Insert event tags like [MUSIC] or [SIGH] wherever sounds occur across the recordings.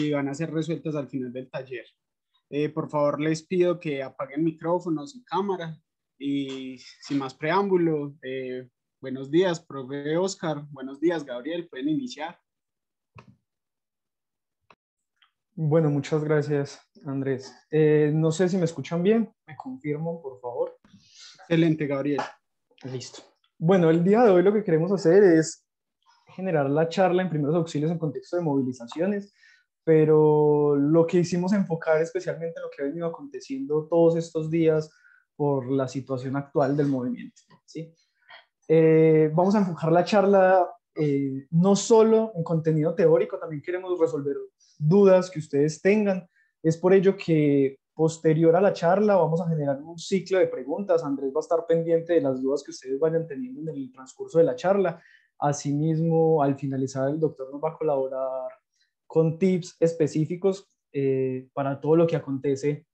y van a ser resueltas al final del taller. Eh, por favor, les pido que apaguen micrófonos y cámara. Y sin más preámbulo, eh, buenos días, profe Oscar. Buenos días, Gabriel. Pueden iniciar. Bueno, muchas gracias, Andrés. Eh, no sé si me escuchan bien. Me confirmo, por favor. Excelente, Gabriel. Listo. Bueno, el día de hoy lo que queremos hacer es generar la charla en primeros auxilios en contexto de movilizaciones pero lo que hicimos enfocar especialmente lo que ha venido aconteciendo todos estos días por la situación actual del movimiento. ¿sí? Eh, vamos a enfocar la charla eh, no solo en contenido teórico, también queremos resolver dudas que ustedes tengan. Es por ello que posterior a la charla vamos a generar un ciclo de preguntas. Andrés va a estar pendiente de las dudas que ustedes vayan teniendo en el transcurso de la charla. Asimismo, al finalizar, el doctor nos va a colaborar con tips específicos eh, para todo lo que acontece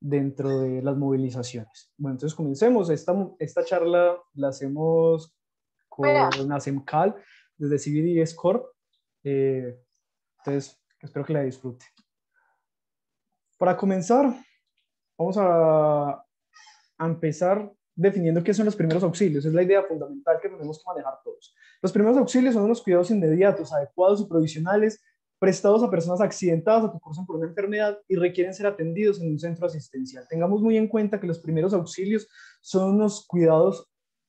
dentro de las movilizaciones. Bueno, entonces comencemos. Esta, esta charla la hacemos con ASEMCAL desde CBD Corp. Eh, entonces, espero que la disfruten. Para comenzar, vamos a, a empezar definiendo qué son los primeros auxilios. Es la idea fundamental que tenemos que manejar todos. Los primeros auxilios son unos cuidados inmediatos, adecuados y provisionales prestados a personas accidentadas o que cursan por una enfermedad y requieren ser atendidos en un centro asistencial. Tengamos muy en cuenta que los primeros auxilios son unos cuidados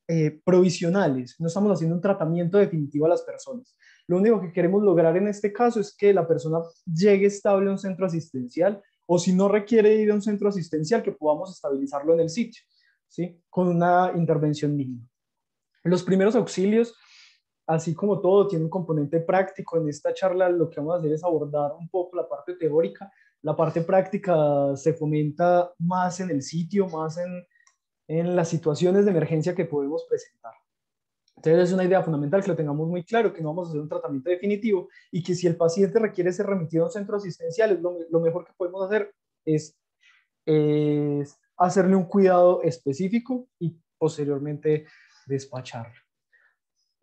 eh, provisionales, no estamos haciendo un tratamiento definitivo a las personas. Lo único que queremos lograr en este caso es que la persona llegue estable a un centro asistencial o si no requiere ir a un centro asistencial, que podamos estabilizarlo en el sitio, ¿sí? con una intervención mínima. Los primeros auxilios así como todo tiene un componente práctico, en esta charla lo que vamos a hacer es abordar un poco la parte teórica. La parte práctica se fomenta más en el sitio, más en, en las situaciones de emergencia que podemos presentar. Entonces es una idea fundamental que lo tengamos muy claro, que no vamos a hacer un tratamiento definitivo y que si el paciente requiere ser remitido a un centro asistencial, lo, mejor que podemos hacer es hacerle un cuidado específico y posteriormente despacharlo.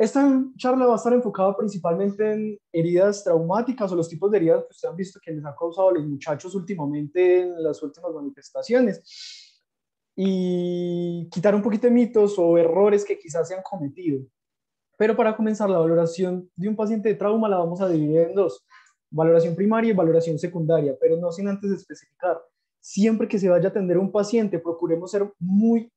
Esta charla va a estar enfocada principalmente en heridas traumáticas o los tipos de heridas que ustedes han visto que les ha causado los muchachos últimamente en las últimas manifestaciones y quitar un poquito de mitos o errores que quizás se han cometido. Pero para comenzar, la valoración de un paciente de trauma la vamos a dividir en dos, valoración primaria y valoración secundaria, pero no sin antes especificar. Siempre que se vaya a atender a un paciente, procuremos ser muy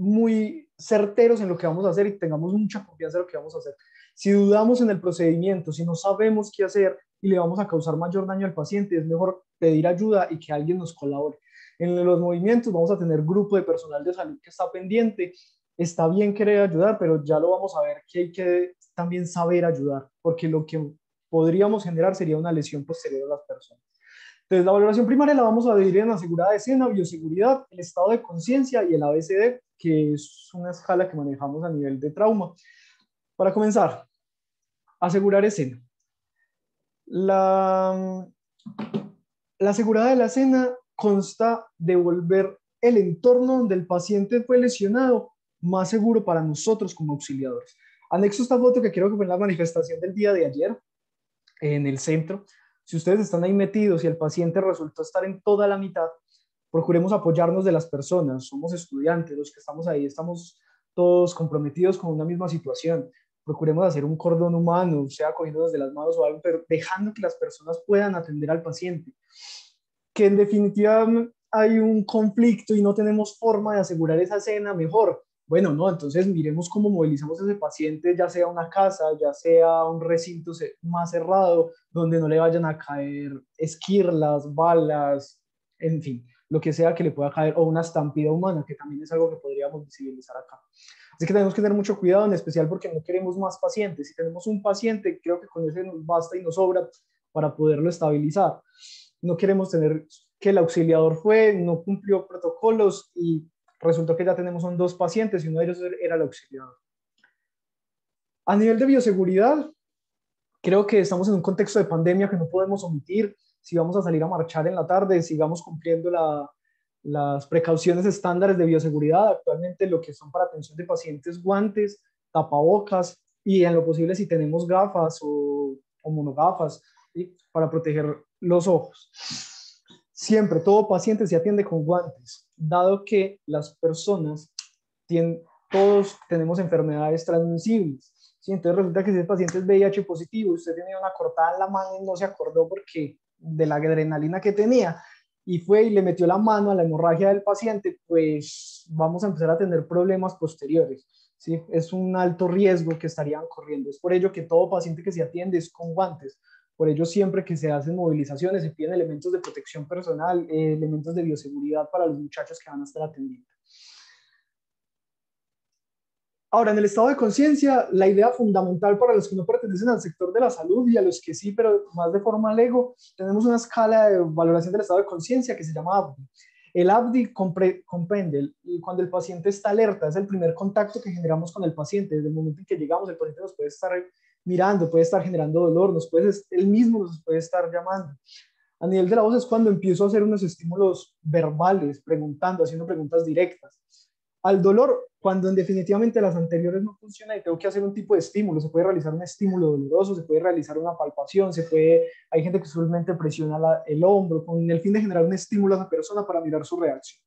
muy certeros en lo que vamos a hacer y tengamos mucha confianza en lo que vamos a hacer. Si dudamos en el procedimiento, si no sabemos qué hacer y le vamos a causar mayor daño al paciente, es mejor pedir ayuda y que alguien nos colabore. En los movimientos vamos a tener grupo de personal de salud que está pendiente. Está bien querer ayudar, pero ya lo vamos a ver que hay que también saber ayudar, porque lo que podríamos generar sería una lesión posterior a las personas. Entonces, la valoración primaria la vamos a dividir en asegurada de escena, bioseguridad, el estado de conciencia y el ABCD, que es una escala que manejamos a nivel de trauma. Para comenzar, asegurar escena. La, la asegurada de la escena consta de volver el entorno donde el paciente fue lesionado más seguro para nosotros como auxiliadores. Anexo esta foto que quiero que fue en la manifestación del día de ayer en el centro. Si ustedes están ahí metidos y el paciente resultó estar en toda la mitad, procuremos apoyarnos de las personas, somos estudiantes, los que estamos ahí estamos todos comprometidos con una misma situación, procuremos hacer un cordón humano, sea cogiendo de las manos o algo, pero dejando que las personas puedan atender al paciente. Que en definitiva hay un conflicto y no tenemos forma de asegurar esa escena mejor. Bueno, no, entonces miremos cómo movilizamos a ese paciente, ya sea una casa, ya sea un recinto más cerrado, donde no le vayan a caer esquirlas, balas, en fin lo que sea que le pueda caer, o una estampida humana, que también es algo que podríamos visibilizar acá. Así que tenemos que tener mucho cuidado, en especial porque no queremos más pacientes. Si tenemos un paciente, creo que con ese nos basta y nos sobra para poderlo estabilizar. No queremos tener que el auxiliador fue, no cumplió protocolos y resultó que ya tenemos son dos pacientes y uno de ellos era el auxiliador. A nivel de bioseguridad, creo que estamos en un contexto de pandemia que no podemos omitir si vamos a salir a marchar en la tarde, sigamos cumpliendo las precauciones estándares de bioseguridad, actualmente lo que son para atención de pacientes, guantes, tapabocas y en lo posible si tenemos gafas o, monogafas para proteger los ojos. Siempre, todo paciente se atiende con guantes, dado que las personas tienen, todos tenemos enfermedades transmisibles. ¿sí? Entonces resulta que si el paciente es VIH positivo, usted tenía una cortada en la mano y no se acordó porque de la adrenalina que tenía y fue y le metió la mano a la hemorragia del paciente, pues vamos a empezar a tener problemas posteriores. ¿sí? Es un alto riesgo que estarían corriendo. Es por ello que todo paciente que se atiende es con guantes. Por ello, siempre que se hacen movilizaciones, se piden elementos de protección personal, eh, elementos de bioseguridad para los muchachos que van a estar atendiendo. Ahora, en el estado de conciencia, la idea fundamental para los que no pertenecen al sector de la salud y a los que sí, pero más de forma lego, tenemos una escala de valoración del estado de conciencia que se llama ABDI. El ABDI comprende cuando el paciente está alerta, es el primer contacto que generamos con el paciente. Desde el momento en que llegamos, el paciente nos puede estar mirando, puede estar generando dolor, nos puede, él mismo nos puede estar llamando. A nivel de la voz es cuando empiezo a hacer unos estímulos verbales, preguntando, haciendo preguntas directas al dolor cuando en definitivamente las anteriores no funcionan y tengo que hacer un tipo de estímulo. Se puede realizar un estímulo doloroso, se puede realizar una palpación, se puede, hay gente que usualmente presiona el hombro con el fin de generar un estímulo a la persona para mirar su reacción.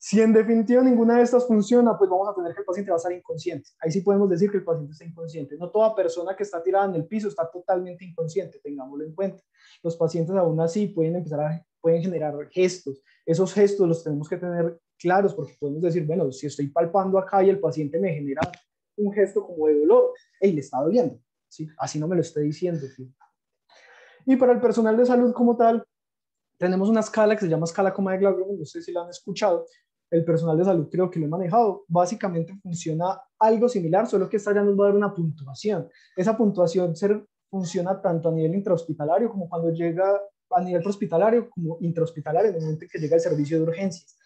Si en definitiva ninguna de estas funciona, pues vamos a tener que el paciente va a estar inconsciente. Ahí sí podemos decir que el paciente está inconsciente. No toda persona que está tirada en el piso está totalmente inconsciente, tengámoslo en cuenta. Los pacientes aún así pueden empezar a pueden generar gestos. Esos gestos los tenemos que tener claros porque podemos decir, bueno, si estoy palpando acá y el paciente me genera un gesto como de dolor, hey, le está doliendo, ¿sí? Así no me lo estoy diciendo, ¿sí? Y para el personal de salud como tal, tenemos una escala que se llama escala coma de Glasgow, no sé si la han escuchado, el personal de salud creo que lo he manejado, básicamente funciona algo similar, solo que esta ya nos va a dar una puntuación. Esa puntuación ser, funciona tanto a nivel intrahospitalario como cuando llega a nivel hospitalario como intrahospitalario en el momento en que llega el servicio de urgencias.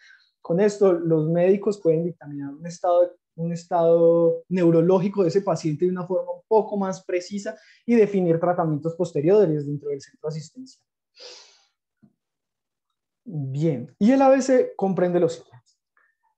Con esto, los médicos pueden dictaminar un estado, un estado neurológico de ese paciente de una forma un poco más precisa y definir tratamientos posteriores dentro del centro asistencial. Bien, y el ABC comprende los siguiente.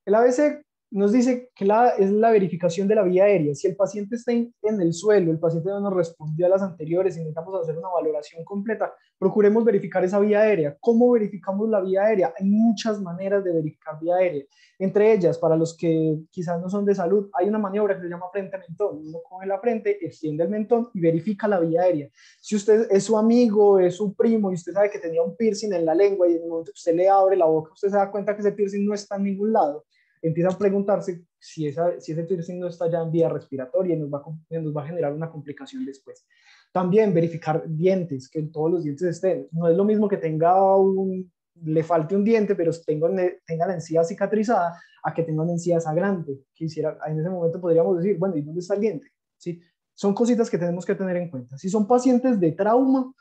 El ABC nos dice que es la verificación de la vía aérea. Si el paciente está en, el suelo, el paciente no nos respondió a las anteriores y necesitamos hacer una valoración completa, procuremos verificar esa vía aérea. ¿Cómo verificamos la vía aérea? Hay muchas maneras de verificar vía aérea. Entre ellas, para los que quizás no son de salud, hay una maniobra que se llama frente-mentón. Uno coge la frente, extiende el mentón y verifica la vía aérea. Si usted es su amigo, es su primo y usted sabe que tenía un piercing en la lengua y en el momento que usted le abre la boca, usted se da cuenta que ese piercing no está en ningún lado empieza a preguntarse si, esa, si ese piercing no está ya en vía respiratoria y nos va, a, nos va a generar una complicación después. También verificar dientes, que todos los dientes estén. No es lo mismo que tenga un, le falte un diente, pero tenga, tenga la encía cicatrizada, a que tenga una encía sangrante. Quisiera, en ese momento podríamos decir, bueno, ¿y dónde está el diente? ¿Sí? Son cositas que tenemos que tener en cuenta. Si son pacientes de trauma,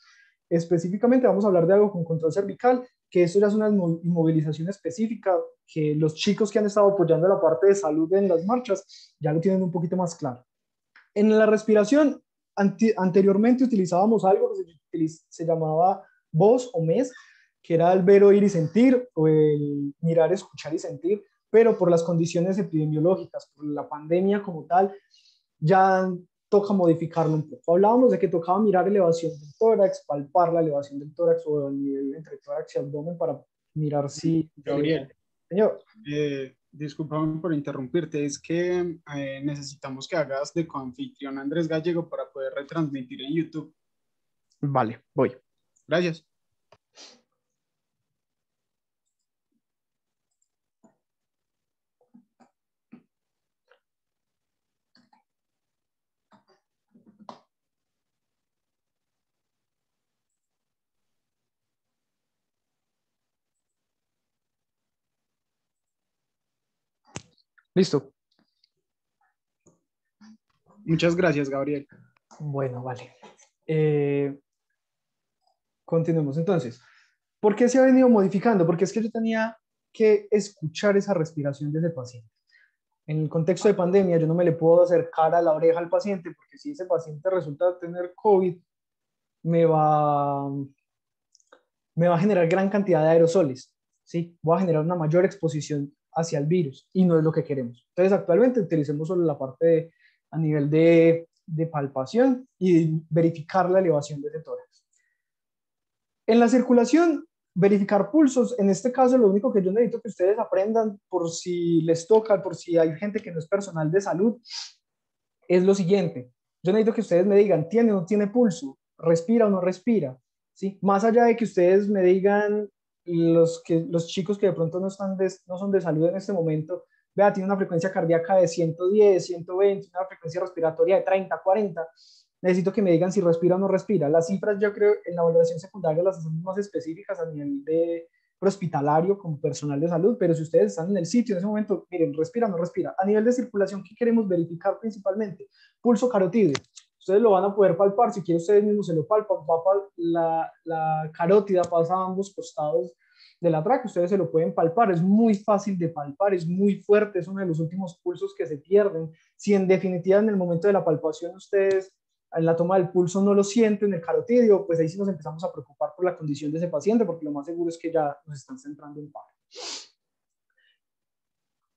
específicamente vamos a hablar de algo con control cervical, que esto ya es una inmovilización específica, que los chicos que han estado apoyando la parte de salud en las marchas ya lo tienen un poquito más claro. En la respiración, anteriormente utilizábamos algo que se, se, llamaba voz o mes, que era el ver, oír y sentir, o el mirar, escuchar y sentir, pero por las condiciones epidemiológicas, por la pandemia como tal, ya toca modificarlo un poco. Hablábamos de que tocaba mirar elevación del tórax, palpar la elevación del tórax o el nivel entre tórax y abdomen para mirar si... Gabriel, señor. Eh, disculpame por interrumpirte, es que eh, necesitamos que hagas de coanfitrión Andrés Gallego para poder retransmitir en YouTube. Vale, voy. Gracias. Listo. Muchas gracias, Gabriel. Bueno, vale. Eh, continuemos entonces. ¿Por qué se ha venido modificando? Porque es que yo tenía que escuchar esa respiración de ese paciente. En el contexto de pandemia, yo no me le puedo acercar a la oreja al paciente porque si ese paciente resulta tener COVID, me va, me va a generar gran cantidad de aerosoles. ¿sí? Voy a generar una mayor exposición hacia el virus y no es lo que queremos. Entonces, actualmente utilicemos solo la parte a nivel de, de, palpación y verificar la elevación de ese tórax. En la circulación, verificar pulsos. En este caso, lo único que yo necesito que ustedes aprendan por si les toca, por si hay gente que no es personal de salud, es lo siguiente. Yo necesito que ustedes me digan, ¿tiene o no tiene pulso? ¿Respira o no respira? ¿Sí? Más allá de que ustedes me digan, los, que, los chicos que de pronto no, están no son de salud en este momento, vea, tiene una frecuencia cardíaca de 110, 120, una frecuencia respiratoria de 30, 40, necesito que me digan si respira o no respira. Las cifras yo creo en la valoración secundaria las hacemos más específicas a nivel de hospitalario como personal de salud, pero si ustedes están en el sitio en ese momento, miren, respira o no respira. A nivel de circulación, ¿qué queremos verificar principalmente? Pulso carotídeo. Ustedes lo van a poder palpar, si quieren ustedes mismos se lo palpan, la, la carótida pasa a ambos costados de la tráquea, ustedes se lo pueden palpar, es muy fácil de palpar, es muy fuerte, es uno de los últimos pulsos que se pierden. Si en definitiva en el momento de la palpación ustedes en la toma del pulso no lo sienten, el carotidio, pues ahí sí nos empezamos a preocupar por la condición de ese paciente, porque lo más seguro es que ya nos están centrando en paro.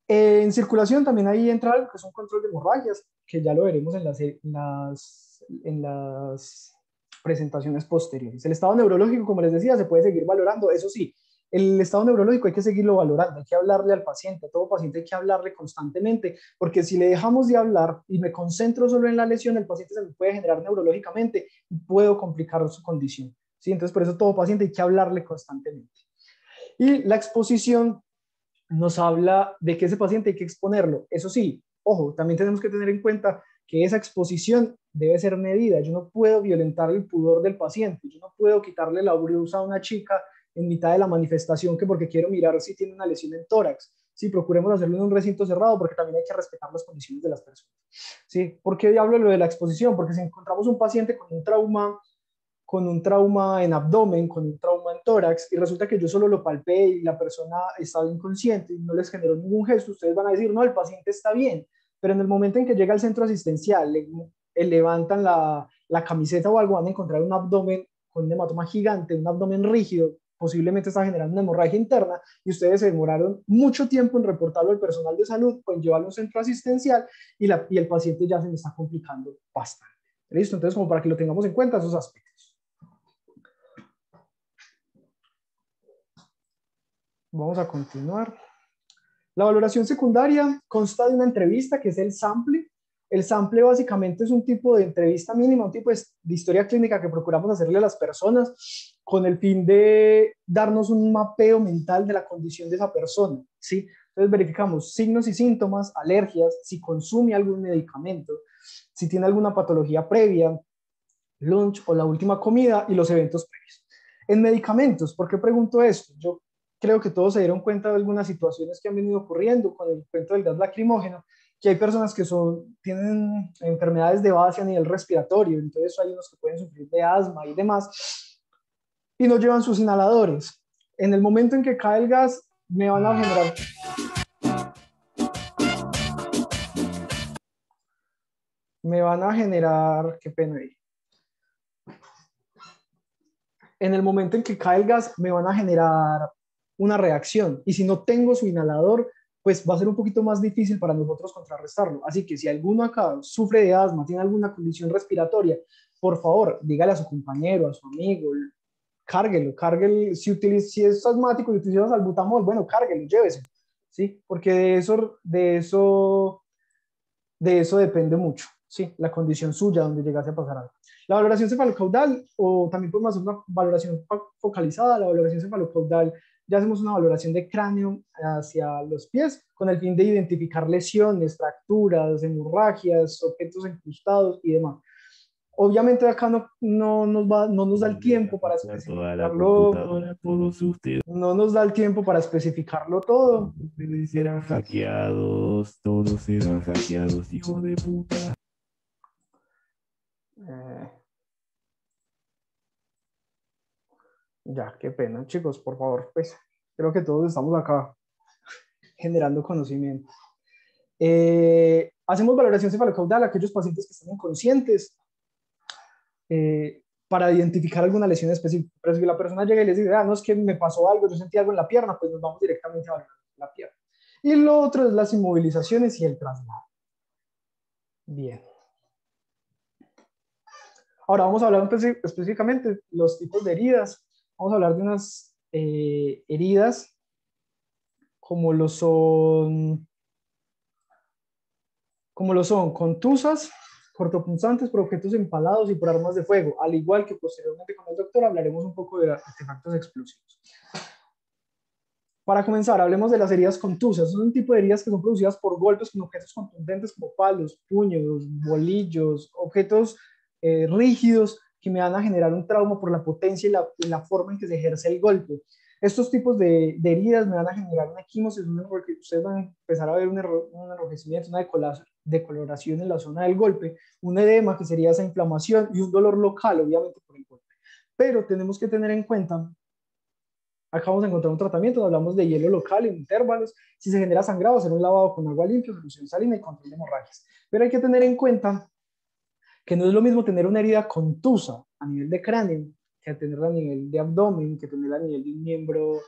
En circulación también ahí entra algo que es un control de hemorragias, que ya lo veremos en las, en las, en las presentaciones posteriores. El estado neurológico, como les decía, se puede seguir valorando, eso sí, el estado neurológico hay que seguirlo valorando, hay que hablarle al paciente, a todo paciente hay que hablarle constantemente, porque si le dejamos de hablar y me concentro solo en la lesión, el paciente se me puede generar neurológicamente y puedo complicar su condición. ¿sí? Entonces, por eso todo paciente hay que hablarle constantemente. Y la exposición nos habla de que ese paciente hay que exponerlo. Eso sí, ojo, también tenemos que tener en cuenta que esa exposición debe ser medida. Yo no puedo violentar el pudor del paciente, yo no puedo quitarle la brusa a una chica en mitad de la manifestación que porque quiero mirar si tiene una lesión en tórax. Sí, procuremos hacerlo en un recinto cerrado porque también hay que respetar las condiciones de las personas. ¿Sí? ¿Por qué hablo lo de la exposición? Porque si encontramos un paciente con un trauma, con un trauma en abdomen, con un trauma en tórax, y resulta que yo solo lo palpé y la persona estaba inconsciente y no les generó ningún gesto, ustedes van a decir, no, el paciente está bien. Pero en el momento en que llega al centro asistencial, le, levantan la, la camiseta o algo, van a encontrar un abdomen con un hematoma gigante, un abdomen rígido, posiblemente está generando una hemorragia interna y ustedes se demoraron mucho tiempo en reportarlo al personal de salud o en llevarlo a un centro asistencial y, la, y el paciente ya se me está complicando bastante. ¿Listo? Entonces, como para que lo tengamos en cuenta esos aspectos. Vamos a continuar. La valoración secundaria consta de una entrevista que es el sample. El sample básicamente es un tipo de entrevista mínima, un tipo de, historia clínica que procuramos hacerle a las personas con el fin de darnos un mapeo mental de la condición de esa persona, ¿sí? Entonces verificamos signos y síntomas, alergias, si consume algún medicamento, si tiene alguna patología previa, lunch o la última comida y los eventos previos. En medicamentos, ¿por qué pregunto esto? Yo creo que todos se dieron cuenta de algunas situaciones que han venido ocurriendo con el cuento del gas lacrimógeno, que hay personas que son, tienen enfermedades de base a nivel respiratorio, entonces hay unos que pueden sufrir de asma y demás, y no llevan sus inhaladores. En el momento en que cae el gas, me van a generar... Me van a generar... Qué pena ahí. En el momento en que cae el gas, me van a generar una reacción. Y si no tengo su inhalador, pues va a ser un poquito más difícil para nosotros contrarrestarlo. Así que si alguno acá sufre de asma, tiene alguna condición respiratoria, por favor, dígale a su compañero, a su amigo, cárguelo, cárguelo, si, utiliza, si es asmático y utiliza salbutamol, bueno, cárguelo, llévese, ¿sí? Porque de eso, de eso, de eso depende mucho, ¿sí? La condición suya donde llegase a pasar algo. La valoración cefalocaudal, o también podemos hacer una valoración focalizada, la valoración cefalocaudal, ya hacemos una valoración de cráneo hacia los pies con el fin de identificar lesiones, fracturas, hemorragias, objetos incrustados y demás. Obviamente acá no, no, nos, va, no nos da el tiempo para especificarlo. No nos da el tiempo para especificarlo todo. Serán hackeados, todos serán hackeados, hijo de puta. Eh. Ya, qué pena, chicos, por favor, pues creo que todos estamos acá generando conocimiento. Eh, hacemos valoración cefalocaudal a aquellos pacientes que están inconscientes eh, para identificar alguna lesión específica. Pero si la persona llega y les dice, ah, no es que me pasó algo, yo sentí algo en la pierna, pues nos vamos directamente a la pierna. Y lo otro es las inmovilizaciones y el traslado. Bien. Ahora vamos a hablar específicamente los tipos de heridas. Vamos a hablar de unas eh, heridas como lo son como lo son contusas, cortopunzantes por objetos empalados y por armas de fuego, al igual que posteriormente con el doctor hablaremos un poco de artefactos explosivos. Para comenzar, hablemos de las heridas contusas. Son un tipo de heridas que son producidas por golpes con objetos contundentes como palos, puños, bolillos, objetos eh, rígidos que me van a generar un trauma por la potencia y la, la, forma en que se ejerce el golpe. Estos tipos de, de heridas me van a generar una equimosis, porque ustedes van a empezar a ver un, un enrojecimiento, una decoloración en la zona del golpe, un edema que sería esa inflamación y un dolor local, obviamente, por el golpe. Pero tenemos que tener en cuenta Acá vamos a encontrar un tratamiento, hablamos de hielo local en intervalos. Si se genera sangrado, hacer un lavado con agua limpia, solución salina y control de hemorragias. Pero hay que tener en cuenta que no es lo mismo tener una herida contusa a nivel de cráneo que tenerla a nivel de abdomen, que tenerla a nivel de miembro,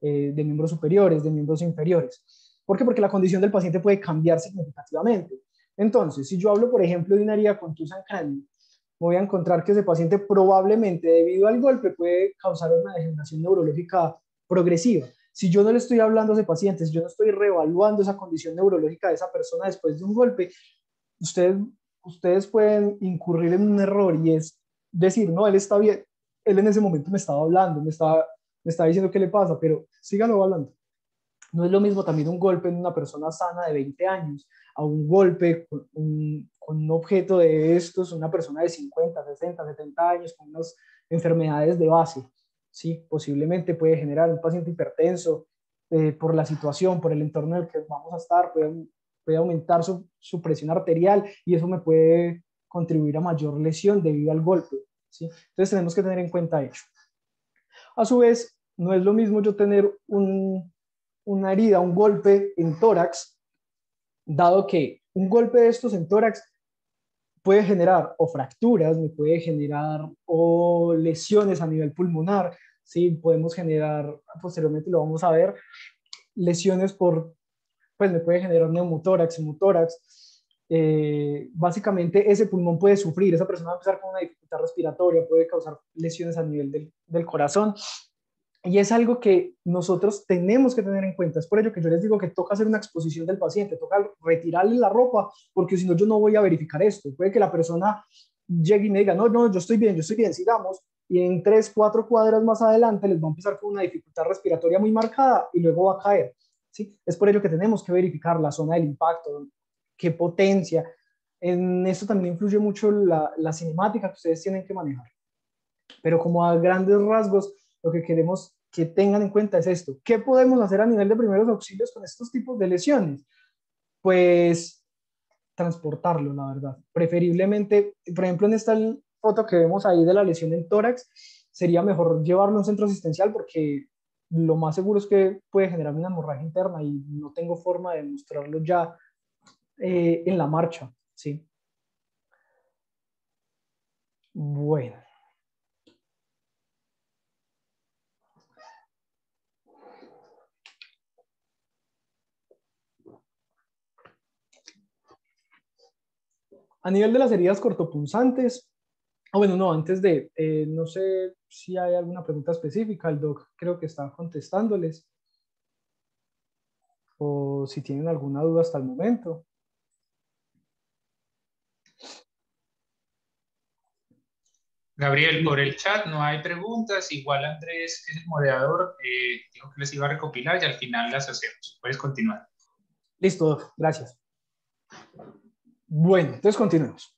eh, de miembros superiores, de miembros inferiores. ¿Por qué? Porque la condición del paciente puede cambiar significativamente. Entonces, si yo hablo, por ejemplo, de una herida contusa en cráneo, voy a encontrar que ese paciente probablemente debido al golpe puede causar una degeneración neurológica progresiva. Si yo no le estoy hablando a ese paciente, si yo no estoy reevaluando esa condición neurológica de esa persona después de un golpe, ustedes, ustedes pueden incurrir en un error y es decir, no, él está bien, él en ese momento me estaba hablando, me estaba, me estaba diciendo qué le pasa, pero sígalo hablando. No es lo mismo también un golpe en una persona sana de 20 años a un golpe con un, con un objeto de estos, una persona de 50, 60, 70 años con unas enfermedades de base. Sí, posiblemente puede generar un paciente hipertenso eh, por la situación, por el entorno en el que vamos a estar, puede, puede aumentar su, su, presión arterial y eso me puede contribuir a mayor lesión debido al golpe. ¿sí? Entonces tenemos que tener en cuenta eso. A su vez, no es lo mismo yo tener un, una herida, un golpe en tórax, dado que un golpe de estos en tórax puede generar o fracturas, me puede generar o lesiones a nivel pulmonar, ¿sí? Podemos generar, posteriormente lo vamos a ver, lesiones por, pues me puede generar neumotórax, hemotórax. Eh, básicamente ese pulmón puede sufrir, esa persona va a empezar con una dificultad respiratoria, puede causar lesiones a nivel del, del corazón y es algo que nosotros tenemos que tener en cuenta. Es por ello que yo les digo que toca hacer una exposición del paciente, toca retirarle la ropa, porque si no, yo no voy a verificar esto. Puede que la persona llegue y me diga, no, no, yo estoy bien, yo estoy bien, sigamos. Y en tres, cuatro cuadras más adelante les va a empezar con una dificultad respiratoria muy marcada y luego va a caer. ¿Sí? Es por ello que tenemos que verificar la zona del impacto, qué potencia. En esto también influye mucho la, la cinemática que ustedes tienen que manejar. Pero como a grandes rasgos, lo que queremos que tengan en cuenta es esto. ¿Qué podemos hacer a nivel de primeros auxilios con estos tipos de lesiones? Pues transportarlo, la verdad. Preferiblemente, por ejemplo, en esta foto que vemos ahí de la lesión en tórax, sería mejor llevarlo a un centro asistencial porque lo más seguro es que puede generar una hemorragia interna y no tengo forma de mostrarlo ya eh, en la marcha, ¿sí? Bueno. A nivel de las heridas cortopunzantes, o bueno, no, antes de, eh, no sé si hay alguna pregunta específica, el doc creo que está contestándoles, o si tienen alguna duda hasta el momento. Gabriel, por el chat no hay preguntas. Igual Andrés, es el moderador, eh, dijo que les iba a recopilar y al final las hacemos. Puedes continuar. Listo, Doc. Gracias. Bueno, entonces continuemos.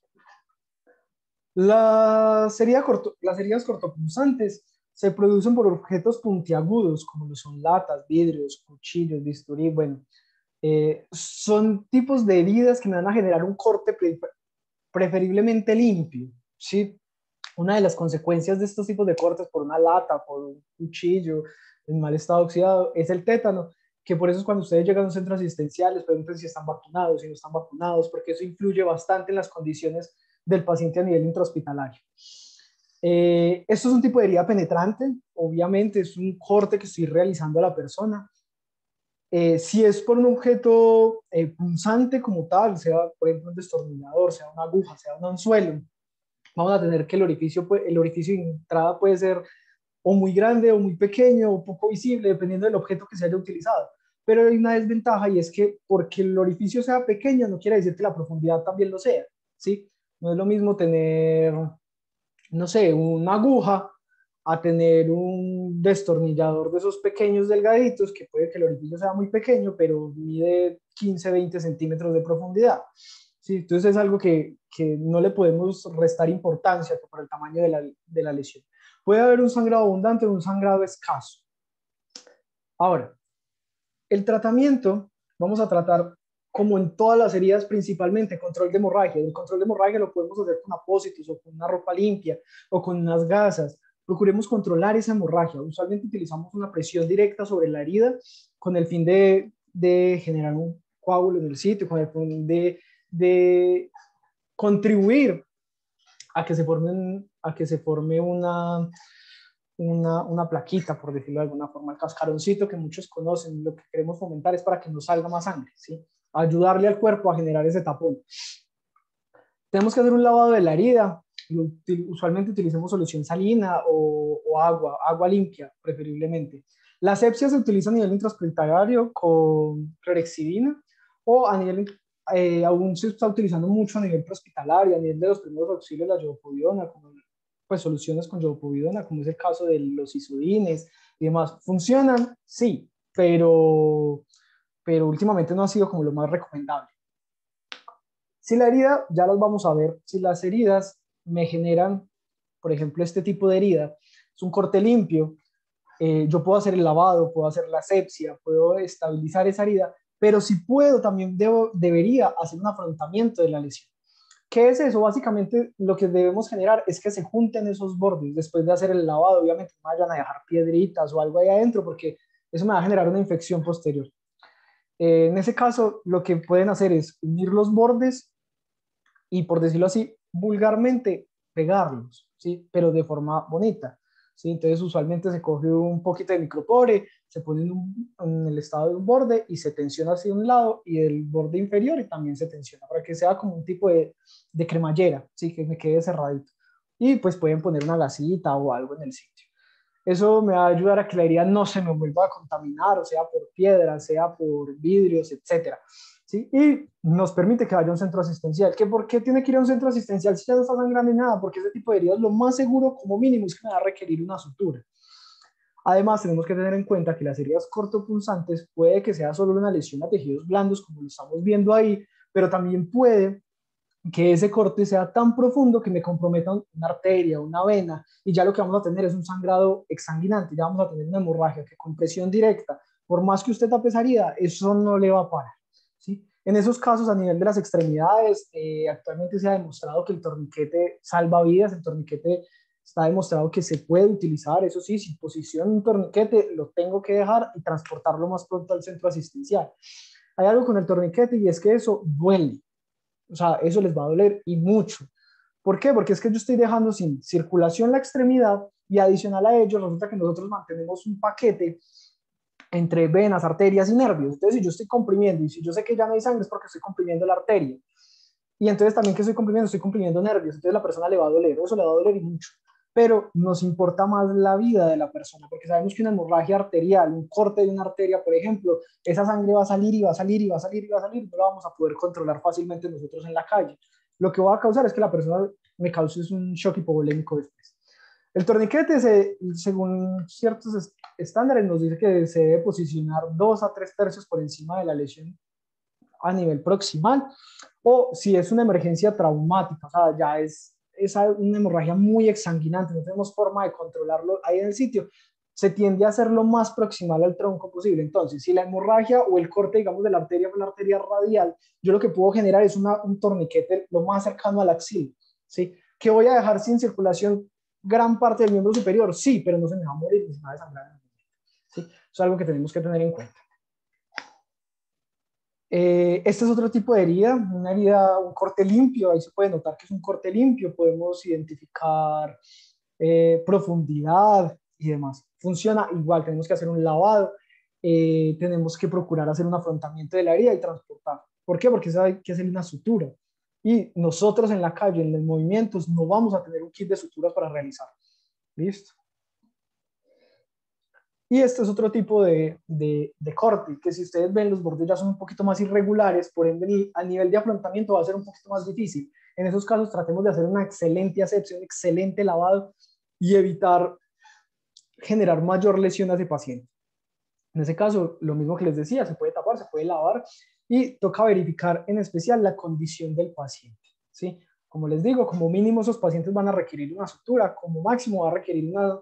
Las, heridas corto, las heridas se producen por objetos puntiagudos, como lo son latas, vidrios, cuchillos, bisturí, bueno, eh, son tipos de heridas que me van a generar un corte preferiblemente limpio, ¿sí? Una de las consecuencias de estos tipos de cortes por una lata, por un cuchillo en mal estado oxidado, es el tétano, que por eso es cuando ustedes llegan a un centro asistencial, les preguntan si están vacunados, si no están vacunados, porque eso influye bastante en las condiciones del paciente a nivel intrahospitalario. Eh, esto es un tipo de herida penetrante, obviamente es un corte que estoy realizando a la persona. Eh, si es por un objeto eh, punzante como tal, sea por ejemplo un destornillador, sea una aguja, sea un anzuelo, vamos a tener que el orificio, el orificio de entrada puede ser o muy grande o muy pequeño o poco visible, dependiendo del objeto que se haya utilizado. Pero hay una desventaja y es que porque el orificio sea pequeño no quiere decir que la profundidad también lo sea, ¿sí? No es lo mismo tener, no sé, una aguja a tener un destornillador de esos pequeños delgaditos, que puede que el orificio sea muy pequeño, pero mide 15, 20 centímetros de profundidad. ¿sí? Entonces es algo que, que no le podemos restar importancia por el tamaño de la, de la lesión. Puede haber un sangrado abundante o un sangrado escaso. Ahora, el tratamiento, vamos a tratar como en todas las heridas principalmente, control de hemorragia. El control de hemorragia lo podemos hacer con apósitos o con una ropa limpia o con unas gasas procuremos controlar esa hemorragia. Usualmente utilizamos una presión directa sobre la herida con el fin de, de generar un coágulo en el sitio, con el fin de, de contribuir a que se forme, a que se forme una, una, una, plaquita, por decirlo de alguna forma, el cascaroncito que muchos conocen. Lo que queremos fomentar es para que no salga más sangre, ¿sí? Ayudarle al cuerpo a generar ese tapón. Tenemos que hacer un lavado de la herida, usualmente utilizamos solución salina o, agua, agua limpia preferiblemente. La asepsia se utiliza a nivel intrahospitalario con clorexidina o a nivel, eh, aún se está utilizando mucho a nivel prehospitalario, a nivel de los primeros auxilios, la yodopovidona, como, pues soluciones con yodopovidona, como es el caso de los isodines y demás. ¿Funcionan? Sí, pero, pero últimamente no ha sido como lo más recomendable. Si la herida, ya las vamos a ver, si las heridas me generan, por ejemplo, este tipo de herida, es un corte limpio, eh, yo puedo hacer el lavado, puedo hacer la asepsia, puedo estabilizar esa herida, pero si puedo, también debo, debería hacer un afrontamiento de la lesión. ¿Qué es eso? Básicamente lo que debemos generar es que se junten esos bordes después de hacer el lavado. Obviamente no vayan a dejar piedritas o algo ahí adentro porque eso me va a generar una infección posterior. Eh, en ese caso, lo que pueden hacer es unir los bordes y, por decirlo así, vulgarmente pegarlos, ¿sí? Pero de forma bonita, ¿sí? Entonces usualmente se coge un poquito de micropore, se pone en, el estado de un borde y se tensiona hacia un lado y el borde inferior y también se tensiona para que sea como un tipo de, cremallera, ¿sí? Que me quede cerradito. Y pues pueden poner una gasita o algo en el sitio. Eso me va a ayudar a que la herida no se me vuelva a contaminar, o sea por piedras, sea por vidrios, etcétera. ¿sí? Y nos permite que vaya a un centro asistencial. ¿Qué, ¿Por qué tiene que ir a un centro asistencial si ya no está sangrando ni nada? Porque ese tipo de heridas lo más seguro como mínimo es que me va a requerir una sutura. Además, tenemos que tener en cuenta que las heridas cortopunzantes puede que sea solo una lesión a tejidos blandos, como lo estamos viendo ahí, pero también puede que ese corte sea tan profundo que me comprometa una arteria, una vena, y ya lo que vamos a tener es un sangrado exsanguinante, ya vamos a tener una hemorragia que con presión directa, por más que usted tape esa herida, eso no le va a parar. En esos casos, a nivel de las extremidades, eh, actualmente se ha demostrado que el torniquete salva vidas, el torniquete está demostrado que se puede utilizar, eso sí, si posiciono un torniquete, lo tengo que dejar y transportarlo más pronto al centro asistencial. Hay algo con el torniquete y es que eso duele, o sea, eso les va a doler y mucho. ¿Por qué? Porque es que yo estoy dejando sin circulación la extremidad y adicional a ello resulta que nosotros mantenemos un paquete entre venas, arterias y nervios. Entonces, si yo estoy comprimiendo y si yo sé que ya no hay sangre es porque estoy comprimiendo la arteria. Y entonces también que estoy comprimiendo, estoy comprimiendo nervios. Entonces la persona le va a doler, eso le va a doler mucho. Pero nos importa más la vida de la persona, porque sabemos que una hemorragia arterial, un corte de una arteria, por ejemplo, esa sangre va a salir y va a salir y va a salir y va a salir, no la vamos a poder controlar fácilmente nosotros en la calle. Lo que va a causar es que la persona me cause un shock hipovolémico después. El torniquete, se, según ciertos estándares, nos dice que se debe posicionar dos a tres tercios por encima de la lesión a nivel proximal, o si es una emergencia traumática, o sea, ya es, es una hemorragia muy exsanguinante, no tenemos forma de controlarlo ahí en el sitio, se tiende a hacer lo más proximal al tronco posible. Entonces, si la hemorragia o el corte, digamos, de la arteria fue la arteria radial, yo lo que puedo generar es una, un torniquete lo más cercano al axil, ¿sí? Que voy a dejar sin circulación gran parte del miembro superior, sí, pero no se me va a morir ni se va a desangrar. ¿sí? Eso es algo que tenemos que tener en cuenta. Eh, este es otro tipo de herida, una herida, un corte limpio, ahí se puede notar que es un corte limpio, podemos identificar eh, profundidad y demás. Funciona igual, tenemos que hacer un lavado, eh, tenemos que procurar hacer un afrontamiento de la herida y transportar. ¿Por qué? Porque hay que hacer una sutura y nosotros en la calle, en los movimientos, no vamos a tener un kit de suturas para realizar. ¿Listo? Y este es otro tipo de, de, corte, que si ustedes ven los bordes ya son un poquito más irregulares, por ende a nivel de afrontamiento va a ser un poquito más difícil. En esos casos tratemos de hacer una excelente asepsia, un excelente lavado y evitar generar mayor lesión a ese paciente. En ese caso, lo mismo que les decía, se puede tapar, se puede lavar y toca verificar en especial la condición del paciente. ¿sí? Como les digo, como mínimo esos pacientes van a requerir una sutura, como máximo va a requerir una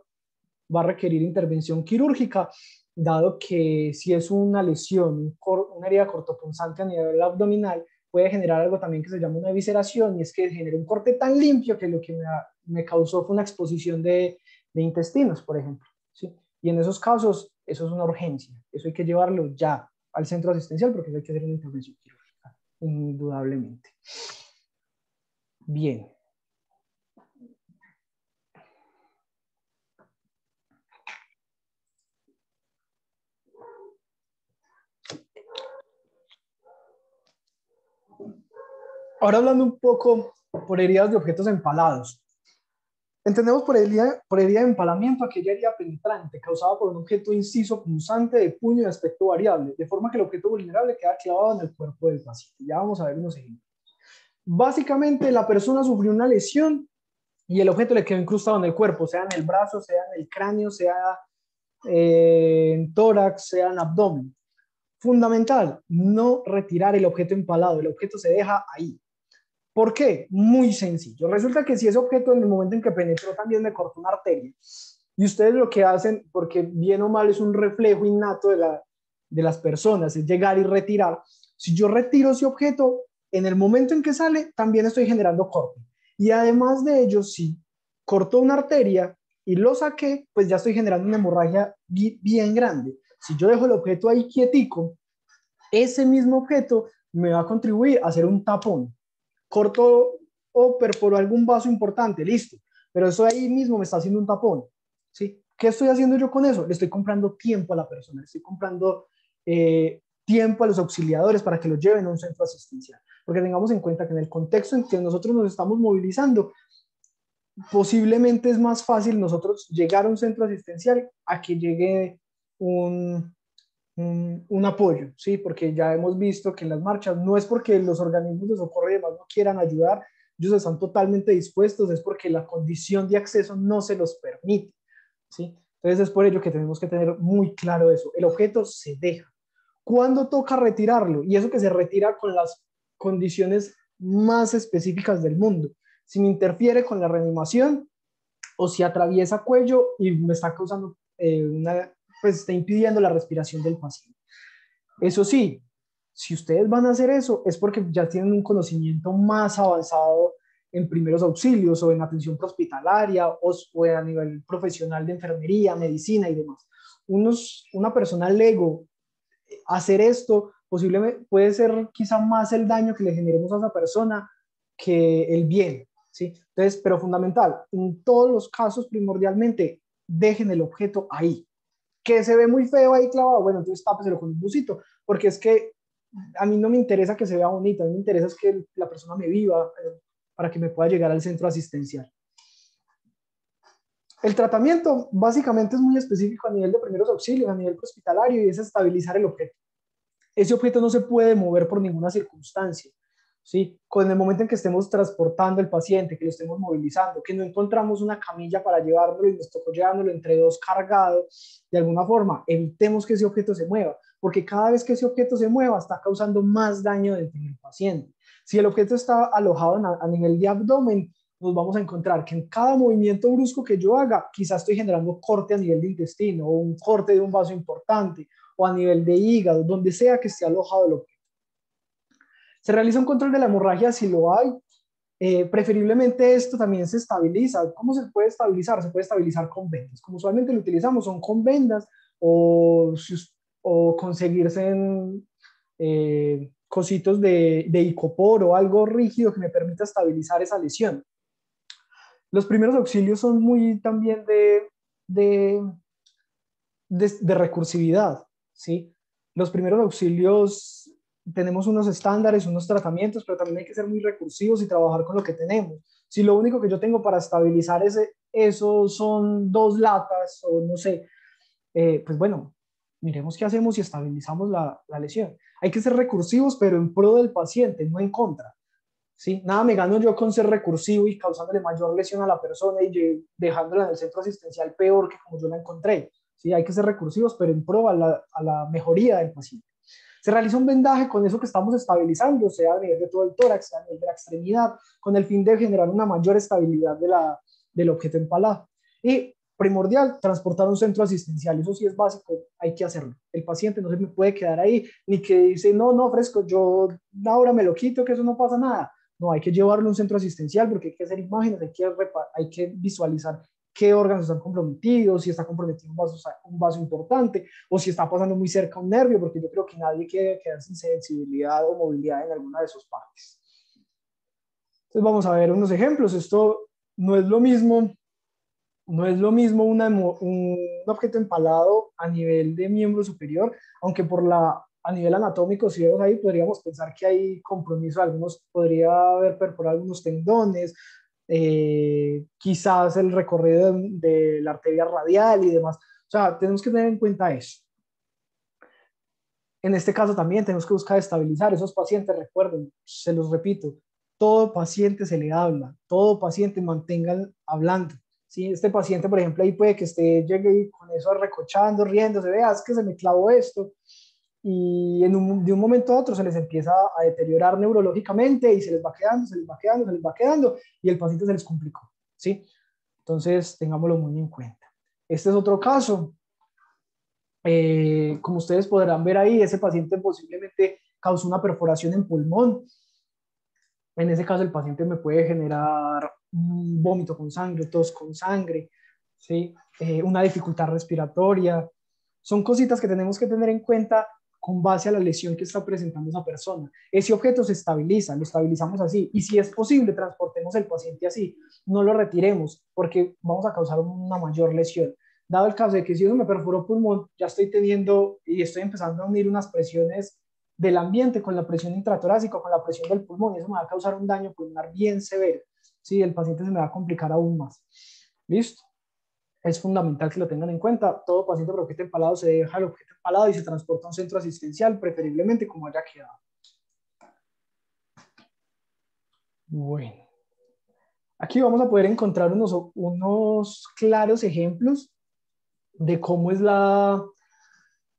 va a requerir intervención quirúrgica, dado que si es una lesión, una herida cortopunzante a nivel abdominal, puede generar algo también que se llama una evisceración y es que genera un corte tan limpio que lo que me, causó fue una exposición de, de intestinos, por ejemplo. ¿sí? Y en esos casos, eso es una urgencia, eso hay que llevarlo ya al centro asistencial porque hay que hacer una intervención quirúrgica, indudablemente. Bien. Ahora hablando un poco por heridas de objetos empalados. Entendemos por herida, por herida de empalamiento aquella herida penetrante causada por un objeto inciso punzante de puño de aspecto variable, de forma que el objeto vulnerable queda clavado en el cuerpo del paciente. Ya vamos a ver unos ejemplos. Básicamente, la persona sufrió una lesión y el objeto le quedó incrustado en el cuerpo, sea en el brazo, sea en el cráneo, sea eh, en tórax, sea en abdomen. Fundamental, no retirar el objeto empalado, el objeto se deja ahí. ¿Por qué? Muy sencillo. Resulta que si ese objeto en el momento en que penetró también me cortó una arteria, y ustedes lo que hacen, porque bien o mal es un reflejo innato de, la, de las personas, es llegar y retirar. Si yo retiro ese objeto, en el momento en que sale, también estoy generando corte. Y además de ello, si cortó una arteria y lo saqué, pues ya estoy generando una hemorragia bien grande. Si yo dejo el objeto ahí quietico, ese mismo objeto me va a contribuir a hacer un tapón corto o perforo algún vaso importante, listo. Pero eso ahí mismo me está haciendo un tapón. ¿sí? ¿Qué estoy haciendo yo con eso? Le estoy comprando tiempo a la persona, le estoy comprando eh, tiempo a los auxiliadores para que lo lleven a un centro asistencial. Porque tengamos en cuenta que en el contexto en que nosotros nos estamos movilizando, posiblemente es más fácil nosotros llegar a un centro asistencial a que llegue un, un, apoyo, ¿sí? Porque ya hemos visto que en las marchas no es porque los organismos de socorro y demás no quieran ayudar, ellos están totalmente dispuestos, es porque la condición de acceso no se los permite, ¿sí? Entonces es por ello que tenemos que tener muy claro eso. El objeto se deja. ¿Cuándo toca retirarlo? Y eso que se retira con las condiciones más específicas del mundo. Si me interfiere con la reanimación o si atraviesa cuello y me está causando eh, una pues está impidiendo la respiración del paciente. Eso sí, si ustedes van a hacer eso es porque ya tienen un conocimiento más avanzado en primeros auxilios o en atención hospitalaria o, o a nivel profesional de enfermería, medicina y demás. Unos, una persona lego, hacer esto posiblemente puede ser quizá más el daño que le generemos a esa persona que el bien, ¿sí? Entonces, pero fundamental, en todos los casos primordialmente, dejen el objeto ahí, que se ve muy feo ahí clavado, bueno, entonces tápeselo con un busito, porque es que a mí no me interesa que se vea bonito, a mí me interesa es que la persona me viva eh, para que me pueda llegar al centro asistencial. El tratamiento básicamente es muy específico a nivel de primeros auxilios, a nivel hospitalario, y es estabilizar el objeto. Ese objeto no se puede mover por ninguna circunstancia. ¿Sí? Con el momento en que estemos transportando el paciente, que lo estemos movilizando, que no encontramos una camilla para llevarlo y nos tocó llevándolo entre dos cargados, de alguna forma, evitemos que ese objeto se mueva, porque cada vez que ese objeto se mueva está causando más daño dentro del paciente. Si el objeto está alojado a nivel de abdomen, nos vamos a encontrar que en cada movimiento brusco que yo haga, quizás estoy generando corte a nivel de intestino o un corte de un vaso importante o a nivel de hígado, donde sea que esté alojado el objeto. Se realiza un control de la hemorragia si lo hay. Eh, preferiblemente esto también se estabiliza. ¿Cómo se puede estabilizar? Se puede estabilizar con vendas. Como usualmente lo utilizamos son con vendas o, o conseguirse eh, cositos de, de icopor o algo rígido que me permita estabilizar esa lesión. Los primeros auxilios son muy también de, de, de, de recursividad, ¿sí? Los primeros auxilios tenemos unos estándares, unos tratamientos, pero también hay que ser muy recursivos y trabajar con lo que tenemos. Si lo único que yo tengo para estabilizar ese, eso son dos latas o no sé, eh, pues bueno, miremos qué hacemos y estabilizamos la, la, lesión. Hay que ser recursivos, pero en pro del paciente, no en contra. ¿sí? Nada me gano yo con ser recursivo y causándole mayor lesión a la persona y dejándola en el centro asistencial peor que como yo la encontré. ¿sí? Hay que ser recursivos, pero en pro a la, a la mejoría del paciente. Se realiza un vendaje con eso que estamos estabilizando, sea a nivel de todo el tórax, sea a nivel de la extremidad, con el fin de generar una mayor estabilidad de la, del objeto empalado. Y primordial, transportar a un centro asistencial, eso sí es básico, hay que hacerlo. El paciente no se me puede quedar ahí, ni que dice, no, no, fresco, yo ahora me lo quito, que eso no pasa nada. No, hay que llevarlo a un centro asistencial porque hay que hacer imágenes, hay que, hay que visualizar qué órganos están comprometidos, si está comprometido un vaso, un vaso importante o si está pasando muy cerca un nervio, porque yo creo que nadie quiere quedar sin sensibilidad o movilidad en alguna de sus partes. Entonces vamos a ver unos ejemplos. Esto no es lo mismo no es lo mismo un objeto empalado a nivel de miembro superior, aunque por la, a nivel anatómico, si vemos ahí, podríamos pensar que hay compromiso, algunos podría haber perforado algunos tendones, eh, quizás el recorrido de, la arteria radial y demás. O sea, tenemos que tener en cuenta eso. En este caso también tenemos que buscar estabilizar esos pacientes. Recuerden, se los repito, todo paciente se le habla, todo paciente mantengan hablando. Si este paciente, por ejemplo, ahí puede que esté, llegue con eso recochando, riéndose, veas que se me clavó esto, y en un, de un momento a otro se les empieza a deteriorar neurológicamente y se les va quedando, se les va quedando, se les va quedando, y el paciente se les complicó, ¿sí? Entonces, tengámoslo muy en cuenta. Este es otro caso. Eh, como ustedes podrán ver ahí, ese paciente posiblemente causó una perforación en pulmón. En ese caso, el paciente me puede generar un vómito con sangre, tos con sangre, ¿sí? Eh, una dificultad respiratoria. Son cositas que tenemos que tener en cuenta con base a la lesión que está presentando esa persona. Ese objeto se estabiliza, lo estabilizamos así. Y si es posible, transportemos el paciente así. No lo retiremos porque vamos a causar una mayor lesión. Dado el caso de que si uno me perforó pulmón, ya estoy teniendo y estoy empezando a unir unas presiones del ambiente con la presión intratorácica, con la presión del pulmón, y eso me va a causar un daño pulmonar bien severo. ¿sí? el paciente se me va a complicar aún más. ¿Listo? Es fundamental que lo tengan en cuenta. Todo paciente con objeto empalado se deja el objeto empalado y se transporta a un centro asistencial, preferiblemente como haya quedado. Bueno. Aquí vamos a poder encontrar unos, unos claros ejemplos de cómo es la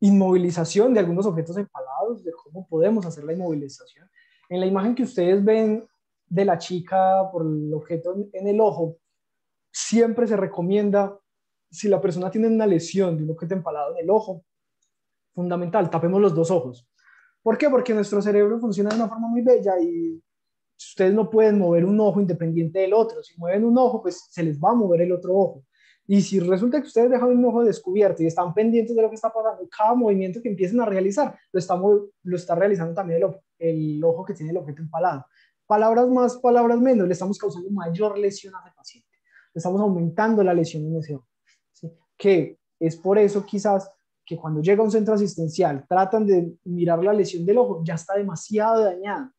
inmovilización de algunos objetos empalados, de cómo podemos hacer la inmovilización. En la imagen que ustedes ven de la chica por el objeto en el ojo, siempre se recomienda, si la persona tiene una lesión de un objeto empalado en el ojo, fundamental, tapemos los dos ojos. ¿Por qué? Porque nuestro cerebro funciona de una forma muy bella y ustedes no pueden mover un ojo independiente del otro. Si mueven un ojo, pues se les va a mover el otro ojo. Y si resulta que ustedes dejan un ojo descubierto y están pendientes de lo que está pasando, cada movimiento que empiecen a realizar lo está, lo está realizando también el, el ojo que tiene el objeto empalado. Palabras más, palabras menos, le estamos causando mayor lesión a ese paciente. Le estamos aumentando la lesión en ese ojo. Que es por eso quizás que cuando llega a un centro asistencial tratan de mirar la lesión del ojo, ya está demasiado dañada.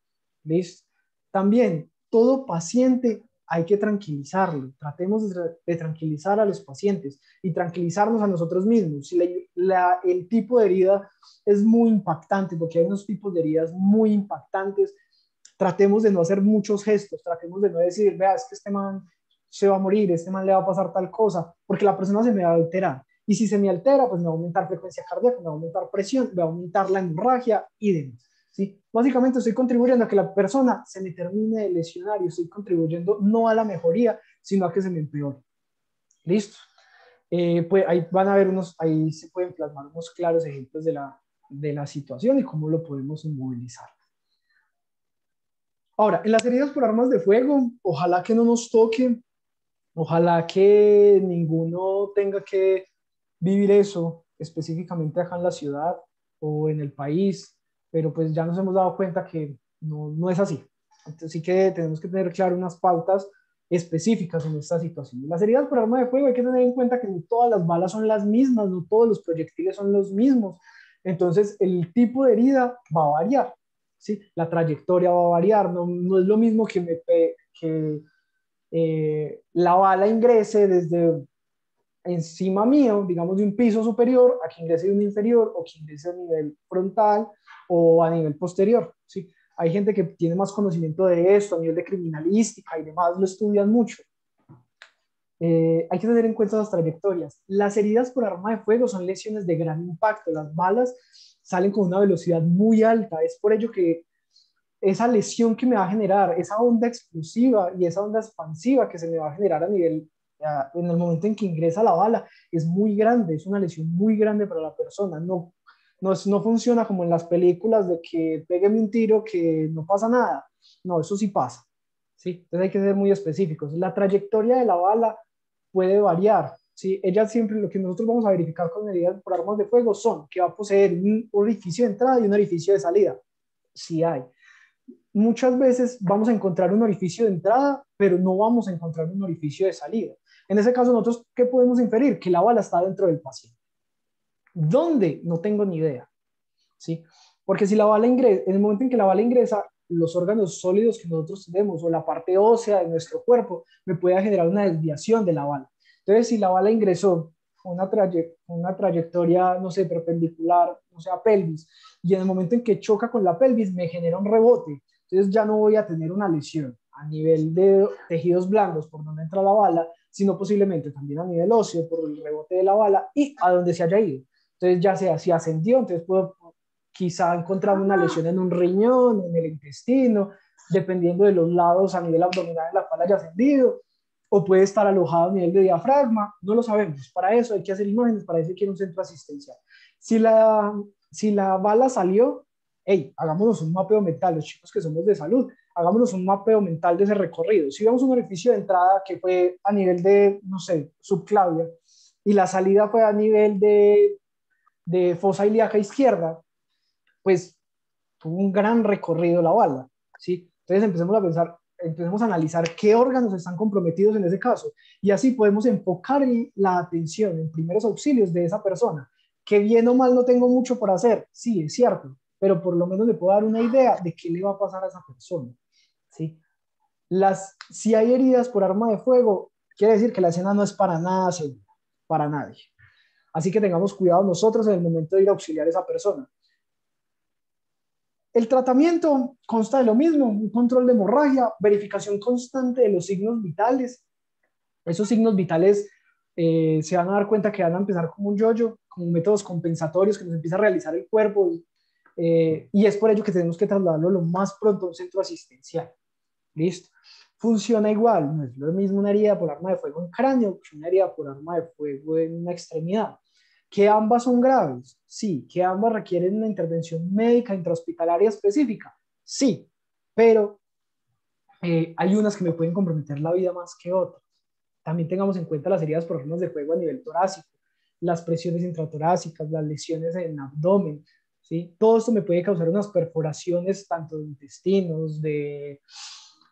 ¿Listo? También, todo paciente hay que tranquilizarlo. Tratemos de, tranquilizar a los pacientes y tranquilizarnos a nosotros mismos. Si el tipo de herida es muy impactante, porque hay unos tipos de heridas muy impactantes tratemos de no hacer muchos gestos, tratemos de no decir, vea, es que este man se va a morir, este man le va a pasar tal cosa, porque la persona se me va a alterar. Y si se me altera, pues me va a aumentar frecuencia cardíaca, me va a aumentar presión, me va a aumentar la hemorragia y demás. ¿sí? Básicamente estoy contribuyendo a que la persona se me termine de lesionar y estoy contribuyendo no a la mejoría, sino a que se me empeore. ¿Listo? Eh, pues ahí van a ver unos, ahí se pueden plasmar unos claros ejemplos de la, de la situación y cómo lo podemos inmovilizar. Ahora, en las heridas por armas de fuego, ojalá que no nos toque, ojalá que ninguno tenga que vivir eso específicamente acá en la ciudad o en el país, pero pues ya nos hemos dado cuenta que no, no es así. Entonces sí que tenemos que tener claro unas pautas específicas en esta situación. Las heridas por arma de fuego hay que tener en cuenta que no todas las balas son las mismas, no todos los proyectiles son los mismos. Entonces el tipo de herida va a variar. ¿sí? La trayectoria va a variar, no, no es lo mismo que, que eh, la bala ingrese desde encima mío, digamos de un piso superior, a que ingrese de un inferior o que ingrese a nivel frontal o a nivel posterior. ¿sí? Hay gente que tiene más conocimiento de esto a nivel de criminalística y demás, lo estudian mucho. Eh, hay que tener en cuenta las trayectorias. Las heridas por arma de fuego son lesiones de gran impacto. Las balas salen con una velocidad muy alta. Es por ello que esa lesión que me va a generar, esa onda explosiva y esa onda expansiva que se me va a generar a nivel, en el momento en que ingresa la bala, es muy grande, es una lesión muy grande para la persona. No, no, no funciona como en las películas de que pégueme un tiro que no pasa nada. No, eso sí pasa. ¿sí? Entonces hay que ser muy específicos. La trayectoria de la bala puede variar. ¿sí? Ella siempre, lo que nosotros vamos a verificar con medidas por armas de fuego son que va a poseer un orificio de entrada y un orificio de salida. Sí hay muchas veces vamos a encontrar un orificio de entrada, pero no vamos a encontrar un orificio de salida. En ese caso, nosotros, ¿qué podemos inferir? Que la bala está dentro del paciente. ¿Dónde? No tengo ni idea. ¿Sí? Porque si la bala ingresa, en el momento en que la bala ingresa, los órganos sólidos que nosotros tenemos o la parte ósea de nuestro cuerpo me puede generar una desviación de la bala. Entonces, si la bala ingresó una, una trayectoria, no sé, perpendicular, no sé, a pelvis, y en el momento en que choca con la pelvis me genera un rebote, entonces ya no voy a tener una lesión a nivel de tejidos blandos por donde entra la bala, sino posiblemente también a nivel óseo por el rebote de la bala y a donde se haya ido. Entonces ya sea si ascendió, entonces puedo quizá encontrar una lesión en un riñón, en el intestino, dependiendo de los lados a nivel abdominal en la cual haya ascendido, o puede estar alojado a nivel de diafragma, no lo sabemos. Para eso hay que hacer imágenes, para eso hay que ir a un centro asistencial. Si la, si la bala salió, hey, hagámonos un mapeo mental, los chicos que somos de salud, hagámonos un mapeo mental de ese recorrido. Si vemos un orificio de entrada que fue a nivel de, no sé, subclavia, y la salida fue a nivel de, de fosa ilíaca izquierda, pues tuvo un gran recorrido la bala, ¿sí? Entonces empecemos a pensar, empecemos a analizar qué órganos están comprometidos en ese caso, y así podemos enfocar la atención en primeros auxilios de esa persona. Que bien o mal no tengo mucho por hacer, sí, es cierto, pero por lo menos le puedo dar una idea de qué le va a pasar a esa persona. ¿sí? Las, si hay heridas por arma de fuego, quiere decir que la escena no es para nada segura, para nadie. Así que tengamos cuidado nosotros en el momento de ir a auxiliar a esa persona. El tratamiento consta de lo mismo, un control de hemorragia, verificación constante de los signos vitales. Esos signos vitales eh, se van a dar cuenta que van a empezar como un yoyo, como métodos compensatorios que nos empieza a realizar el cuerpo eh, y es por ello que tenemos que trasladarlo lo más pronto a un centro asistencial. ¿Listo? Funciona igual, no es lo mismo una herida por arma de fuego en cráneo que una herida por arma de fuego en una extremidad. ¿Que ambas son graves? Sí. ¿Que ambas requieren una intervención médica intrahospitalaria específica? Sí. Pero eh, hay unas que me pueden comprometer la vida más que otras. También tengamos en cuenta las heridas por armas de fuego a nivel torácico, las presiones intratorácicas, las lesiones en abdomen, todo esto me puede causar unas perforaciones tanto de intestinos, de,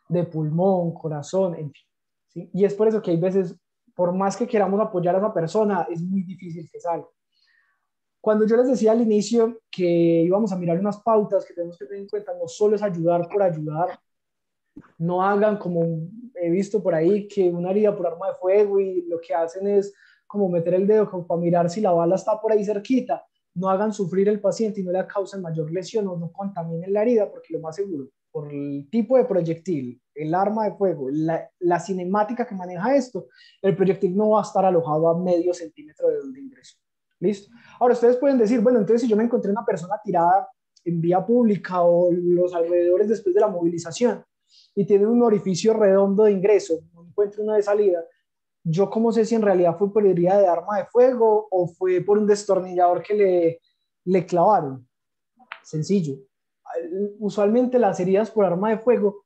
de pulmón, corazón, en fin. Y es por eso que hay veces, por más que queramos apoyar a esa persona, es muy difícil que salga. Cuando yo les decía al inicio que íbamos a mirar unas pautas que tenemos que tener en cuenta, no solo es ayudar por ayudar, no hagan como he visto por ahí que una herida por arma de fuego y lo que hacen es como meter el dedo como para mirar si la bala está por ahí cerquita no hagan sufrir el paciente y no le causen mayor lesión o no contaminen la herida, porque lo más seguro, por el tipo de proyectil, el arma de fuego, la, cinemática que maneja esto, el proyectil no va a estar alojado a medio centímetro de donde ingreso. ¿Listo? Ahora ustedes pueden decir, bueno, entonces si yo me encontré una persona tirada en vía pública o los alrededores después de la movilización y tiene un orificio redondo de ingreso, no encuentro una de salida, yo cómo sé si en realidad fue por herida de arma de fuego o fue por un destornillador que le, le clavaron. Sencillo. Usualmente las heridas por arma de fuego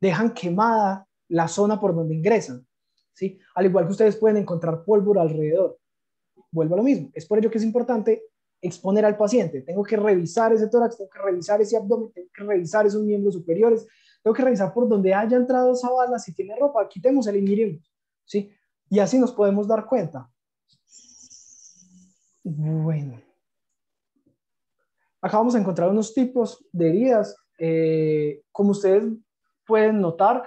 dejan quemada la zona por donde ingresan. ¿sí? Al igual que ustedes pueden encontrar pólvora alrededor. Vuelvo a lo mismo. Es por ello que es importante exponer al paciente. Tengo que revisar ese tórax, tengo que revisar ese abdomen, tengo que revisar esos miembros superiores, tengo que revisar por donde haya entrado esa bala, si tiene ropa, quitemos, eliminemos. ¿sí? Y así nos podemos dar cuenta. Bueno. Acá vamos a encontrar unos tipos de heridas. Eh, como ustedes pueden notar,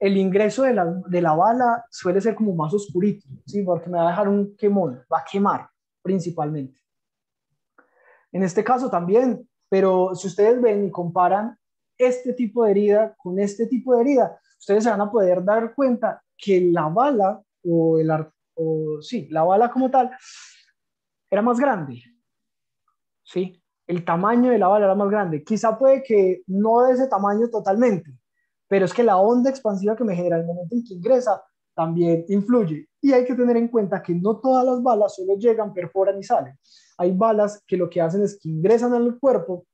el ingreso de la, de la bala suele ser como más oscurito, ¿sí? porque me va a dejar un quemón, va a quemar principalmente. En este caso también, pero si ustedes ven y comparan este tipo de herida con este tipo de herida, ustedes se van a poder dar cuenta que la bala o el o sí, la bala como tal era más grande. Sí, el tamaño de la bala era más grande. Quizá puede que no de ese tamaño totalmente, pero es que la onda expansiva que me genera el momento en que ingresa también influye. Y hay que tener en cuenta que no todas las balas solo llegan, perforan y salen. Hay balas que lo que hacen es que ingresan al cuerpo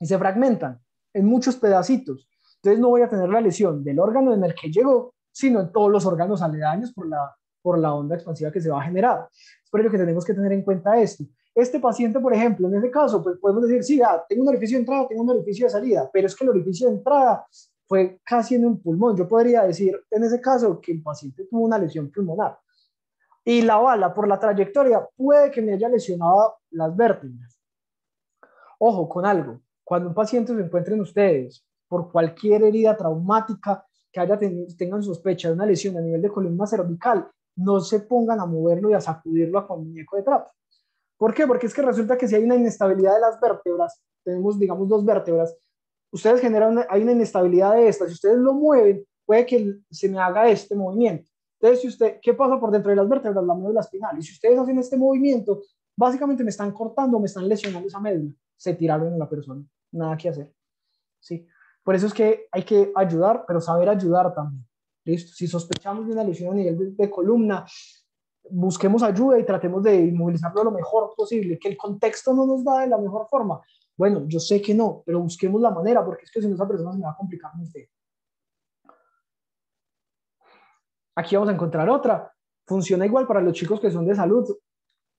y se fragmentan en muchos pedacitos. Entonces no voy a tener la lesión del órgano en el que llegó, sino en todos los órganos aledaños por la, por la onda expansiva que se va a generar. Es por ello que tenemos que tener en cuenta esto. Este paciente, por ejemplo, en este caso, pues podemos decir, sí, tengo un orificio de entrada, tengo un orificio de salida, pero es que el orificio de entrada fue casi en un pulmón. Yo podría decir en ese caso que el paciente tuvo una lesión pulmonar. Y la bala, por la trayectoria, puede que me haya lesionado las vértebras. Ojo con algo, cuando un paciente se encuentren ustedes por cualquier herida traumática que haya tengan sospecha de una lesión a nivel de columna cervical, no se pongan a moverlo y a sacudirlo con muñeco de trapo. ¿Por qué? Porque es que resulta que si hay una inestabilidad de las vértebras, tenemos, digamos, dos vértebras, ustedes generan, hay una inestabilidad de estas, si ustedes lo mueven, puede que se me haga este movimiento. Entonces, si usted, ¿qué pasa por dentro de las vértebras? La médula espinal. Y si ustedes hacen este movimiento, básicamente me están cortando, me están lesionando esa médula. Se tiraron en la persona. Nada que hacer. ¿Sí? Por eso es que hay que ayudar, pero saber ayudar también. ¿Listo? Si sospechamos de una lesión a nivel de, columna, busquemos ayuda y tratemos de inmovilizarlo lo mejor posible. Que el contexto no nos da de la mejor forma. Bueno, yo sé que no, pero busquemos la manera, porque es que si no, esa persona se me va a complicar usted. Aquí vamos a encontrar otra. Funciona igual para los chicos que son de salud.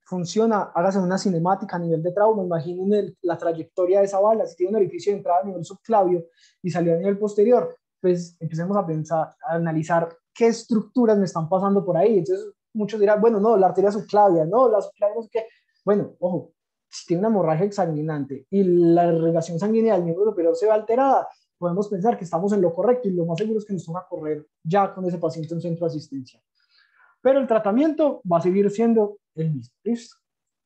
Funciona, hágase una cinemática a nivel de trauma. Imaginen la trayectoria de esa bala. Si tiene un orificio de entrada a nivel subclavio y salió a nivel posterior, pues empecemos a pensar, a analizar qué estructuras me están pasando por ahí. Entonces, muchos dirán, bueno, no, la arteria subclavia, no, la subclavia no sé qué. Bueno, ojo, si tiene una hemorragia exsanguinante y la irrigación sanguínea del miembro superior se ve alterada, podemos pensar que estamos en lo correcto y lo más seguro es que nos toca correr ya con ese paciente en centro de asistencia. Pero el tratamiento va a seguir siendo el mismo. ¿listo?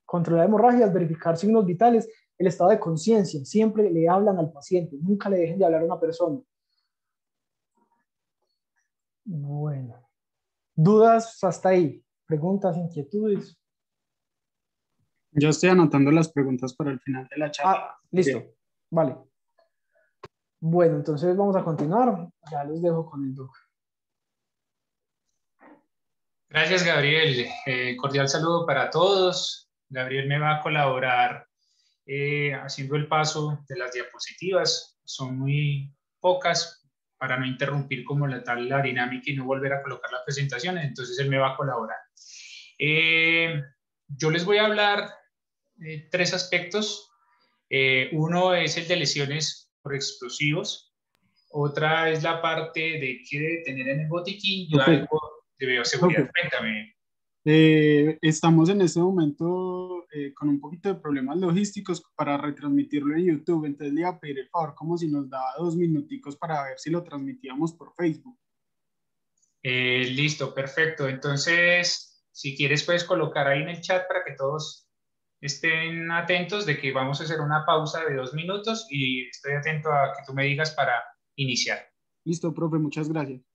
Controlar hemorragias, verificar signos vitales, el estado de conciencia. Siempre le hablan al paciente, nunca le dejen de hablar a una persona. Bueno. ¿Dudas hasta ahí? ¿Preguntas, inquietudes? Yo estoy anotando las preguntas para el final de la charla. Ah, listo. Vale. Bueno, entonces vamos a continuar. Ya los dejo con el doc. Gracias, Gabriel. Eh, cordial saludo para todos. Gabriel me va a colaborar eh, haciendo el paso de las diapositivas. Son muy pocas, para no interrumpir como la tal la dinámica y no volver a colocar la presentación, entonces él me va a colaborar. Eh, yo les voy a hablar de tres aspectos. Eh, uno es el de lesiones por explosivos, otra es la parte de qué tener en el botiquín y algo de bioseguridad. Cuéntame. Eh, estamos en este momento eh, con un poquito de problemas logísticos para retransmitirlo en YouTube, entonces le iba a pedir el favor como si nos daba dos minuticos para ver si lo transmitíamos por Facebook. Eh, listo, perfecto. Entonces, si quieres puedes colocar ahí en el chat para que todos estén atentos de que vamos a hacer una pausa de dos minutos y estoy atento a que tú me digas para iniciar. Listo, profe, muchas gracias.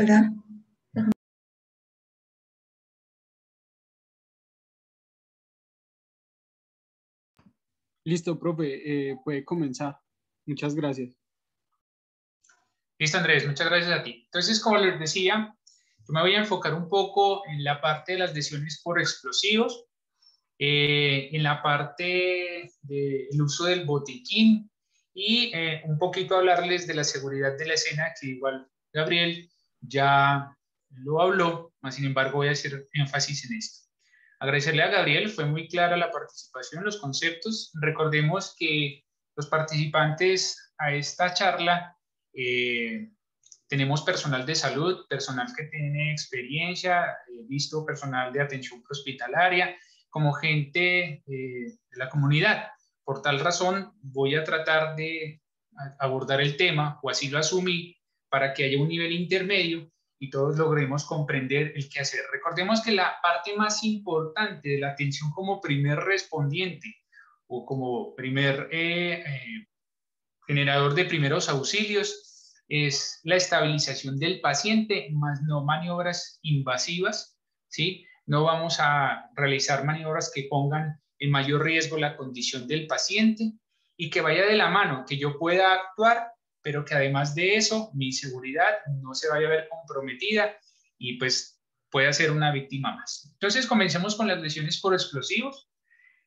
Hola. Listo, profe, eh, puede comenzar. Muchas gracias. Listo, Andrés, muchas gracias a ti. Entonces, como les decía, yo me voy a enfocar un poco en la parte de las lesiones por explosivos, eh, en la parte del uso del botiquín y eh, un poquito hablarles de la seguridad de la escena, que igual Gabriel ya lo habló, más sin embargo voy a hacer énfasis en esto. Agradecerle a Gabriel, fue muy clara la participación, los conceptos. Recordemos que los participantes a esta charla eh, tenemos personal de salud, personal que tiene experiencia, he visto personal de atención hospitalaria, como gente eh, de la comunidad. Por tal razón, voy a tratar de abordar el tema, o así lo asumí, para que haya un nivel intermedio y todos logremos comprender el qué hacer. Recordemos que la parte más importante de la atención como primer respondiente o como primer eh, eh, generador de primeros auxilios es la estabilización del paciente, más no maniobras invasivas, ¿sí? No vamos a realizar maniobras que pongan en mayor riesgo la condición del paciente y que vaya de la mano, que yo pueda actuar pero que además de eso, mi seguridad no se vaya a ver comprometida y pues pueda ser una víctima más. Entonces, comencemos con las lesiones por explosivos.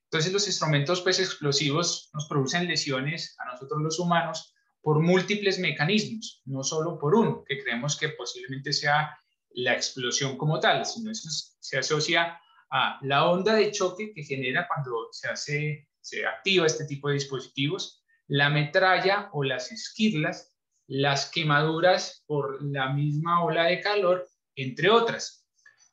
Entonces, los instrumentos pues explosivos nos producen lesiones a nosotros los humanos por múltiples mecanismos, no solo por uno, que creemos que posiblemente sea la explosión como tal, sino eso se asocia a la onda de choque que genera cuando se hace, se activa este tipo de dispositivos, la metralla o las esquirlas, las quemaduras por la misma ola de calor, entre otras.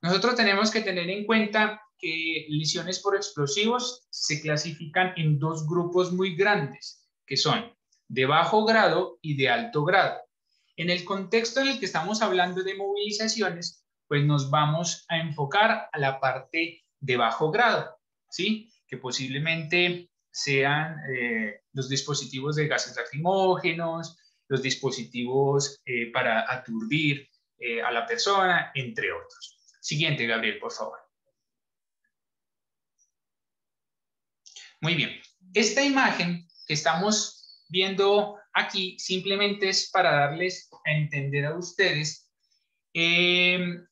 Nosotros tenemos que tener en cuenta que lesiones por explosivos se clasifican en dos grupos muy grandes, que son de bajo grado y de alto grado. En el contexto en el que estamos hablando de movilizaciones, pues nos vamos a enfocar a la parte de bajo grado, ¿sí? Que posiblemente sean eh, los dispositivos de gases lacrimógenos, los dispositivos eh, para aturdir eh, a la persona, entre otros. Siguiente, Gabriel, por favor. Muy bien. Esta imagen que estamos viendo aquí simplemente es para darles a entender a ustedes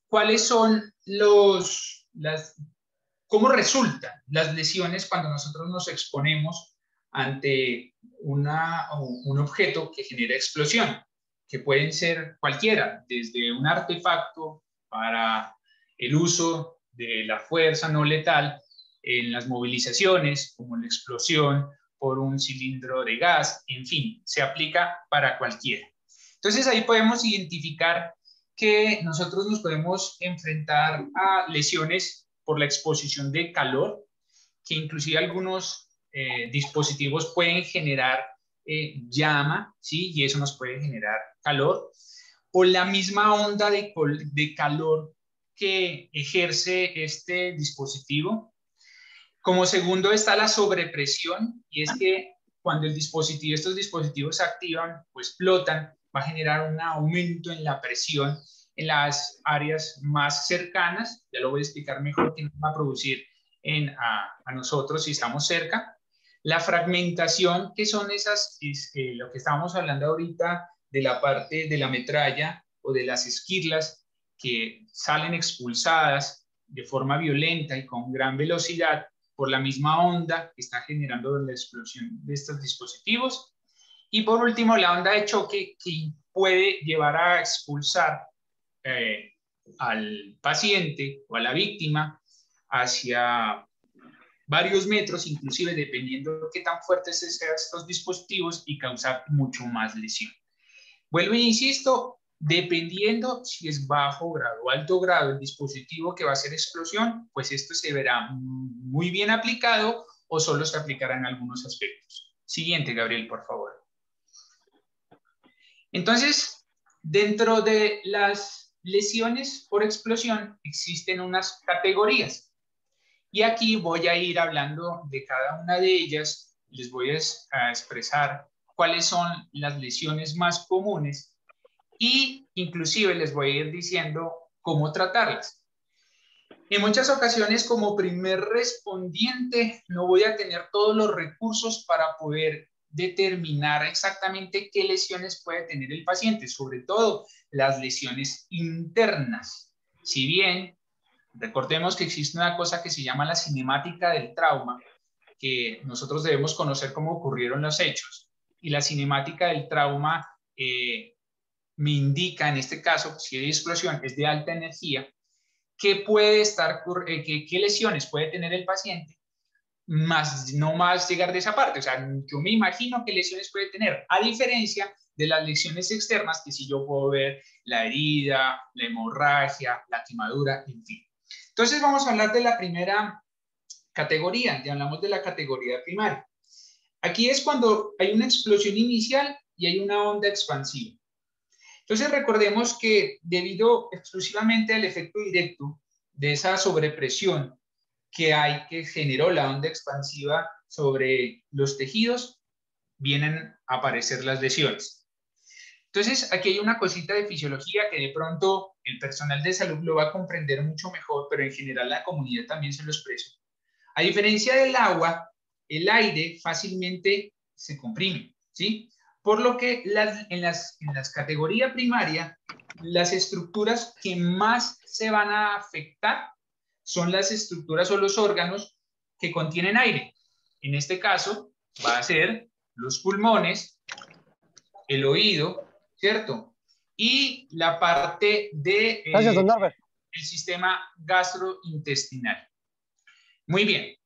cuáles son los, las ¿Cómo resultan las lesiones cuando nosotros nos exponemos ante una, un objeto que genera explosión? Que pueden ser cualquiera, desde un artefacto para el uso de la fuerza no letal en las movilizaciones, como la explosión por un cilindro de gas, en fin, se aplica para cualquiera. Entonces ahí podemos identificar que nosotros nos podemos enfrentar a lesiones por la exposición de calor, que inclusive algunos eh, dispositivos pueden generar eh, llama, ¿sí? Y eso nos puede generar calor. O la misma onda de, calor que ejerce este dispositivo. Como segundo está la sobrepresión, y es que cuando el dispositivo, estos dispositivos se activan o explotan, va a generar un aumento en la presión en las áreas más cercanas, ya lo voy a explicar mejor qué va a producir en, a, nosotros si estamos cerca. La fragmentación, que son esas, es, eh, lo que estábamos hablando ahorita de la parte de la metralla o de las esquirlas que salen expulsadas de forma violenta y con gran velocidad por la misma onda que está generando la explosión de estos dispositivos. Y por último, la onda de choque que puede llevar a expulsar eh, al paciente o a la víctima hacia varios metros, inclusive dependiendo de qué tan fuertes sean estos dispositivos y causar mucho más lesión. Vuelvo e insisto, dependiendo si es bajo grado o alto grado el dispositivo que va a hacer explosión, pues esto se verá muy bien aplicado o solo se aplicará en algunos aspectos. Siguiente, Gabriel, por favor. Entonces, dentro de las lesiones por explosión existen unas categorías. Y aquí voy a ir hablando de cada una de ellas. Les voy a expresar cuáles son las lesiones más comunes y inclusive les voy a ir diciendo cómo tratarlas. En muchas ocasiones como primer respondiente no voy a tener todos los recursos para poder determinar exactamente qué lesiones puede tener el paciente, sobre todo las lesiones internas. Si bien recordemos que existe una cosa que se llama la cinemática del trauma, que nosotros debemos conocer cómo ocurrieron los hechos. Y la cinemática del trauma eh, me indica, en este caso, si hay explosión es de alta energía, qué puede estar, eh, qué, qué lesiones puede tener el paciente, más no más llegar de esa parte. O sea, yo me imagino qué lesiones puede tener, a diferencia de las lesiones externas, que si yo puedo ver la herida, la hemorragia, la quemadura, en fin. Entonces vamos a hablar de la primera categoría, ya hablamos de la categoría primaria. Aquí es cuando hay una explosión inicial y hay una onda expansiva. Entonces recordemos que debido exclusivamente al efecto directo de esa sobrepresión que hay que generó la onda expansiva sobre los tejidos, vienen a aparecer las lesiones. Entonces, aquí hay una cosita de fisiología que de pronto el personal de salud lo va a comprender mucho mejor, pero en general la comunidad también se lo expreso. A diferencia del agua, el aire fácilmente se comprime, ¿sí? Por lo que las, en, las, en las categorías primarias, las estructuras que más se van a afectar son las estructuras o los órganos que contienen aire. En este caso, va a ser los pulmones, el oído, ¿cierto? Y la parte de eh, el sistema gastrointestinal. Muy bien.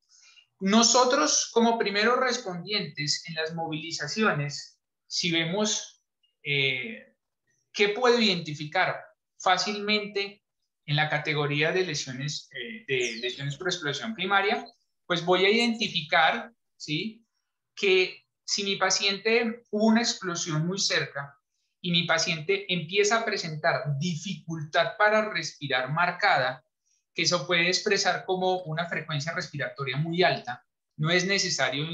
Nosotros como primeros respondientes en las movilizaciones si vemos eh, qué puedo identificar fácilmente en la categoría de lesiones, eh, de lesiones por explosión primaria, pues voy a identificar, ¿sí? Que si mi paciente hubo una explosión muy cerca y mi paciente empieza a presentar dificultad para respirar marcada, que eso puede expresar como una frecuencia respiratoria muy alta, no es necesario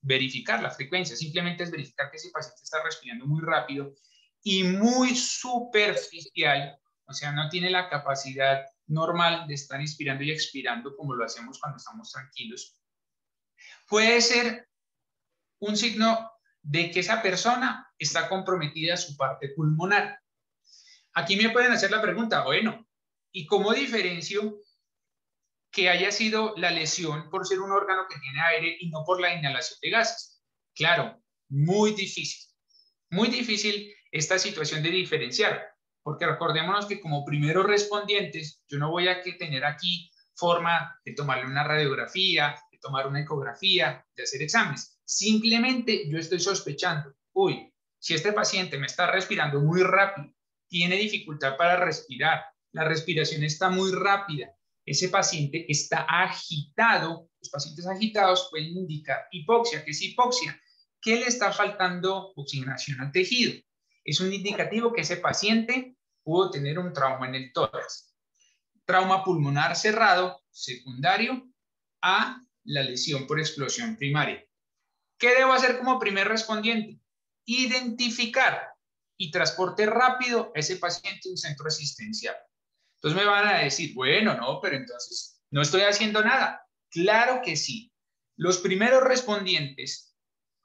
verificar la frecuencia, simplemente es verificar que ese paciente está respirando muy rápido y muy superficial, o sea, no tiene la capacidad normal de estar inspirando y expirando como lo hacemos cuando estamos tranquilos. Puede ser un signo de que esa persona está comprometida a su parte pulmonar. Aquí me pueden hacer la pregunta, bueno, ¿y cómo diferencio que haya sido la lesión por ser un órgano que tiene aire y no por la inhalación de gases. Claro, muy difícil. Muy difícil esta situación de diferenciar, porque recordémonos que como primeros respondientes, yo no voy a que tener aquí forma de tomarle una radiografía, de tomar una ecografía, de hacer exámenes. Simplemente yo estoy sospechando, uy, si este paciente me está respirando muy rápido, tiene dificultad para respirar, la respiración está muy rápida, ese paciente está agitado, los pacientes agitados pueden indicar hipoxia. ¿Qué es hipoxia? Que le está faltando oxigenación al tejido. Es un indicativo que ese paciente pudo tener un trauma en el tórax. Trauma pulmonar cerrado, secundario a la lesión por explosión primaria. ¿Qué debo hacer como primer respondiente? Identificar y transporte rápido a ese paciente a un centro asistencial. Entonces me van a decir, bueno, no, pero entonces no estoy haciendo nada. Claro que sí. Los primeros respondientes,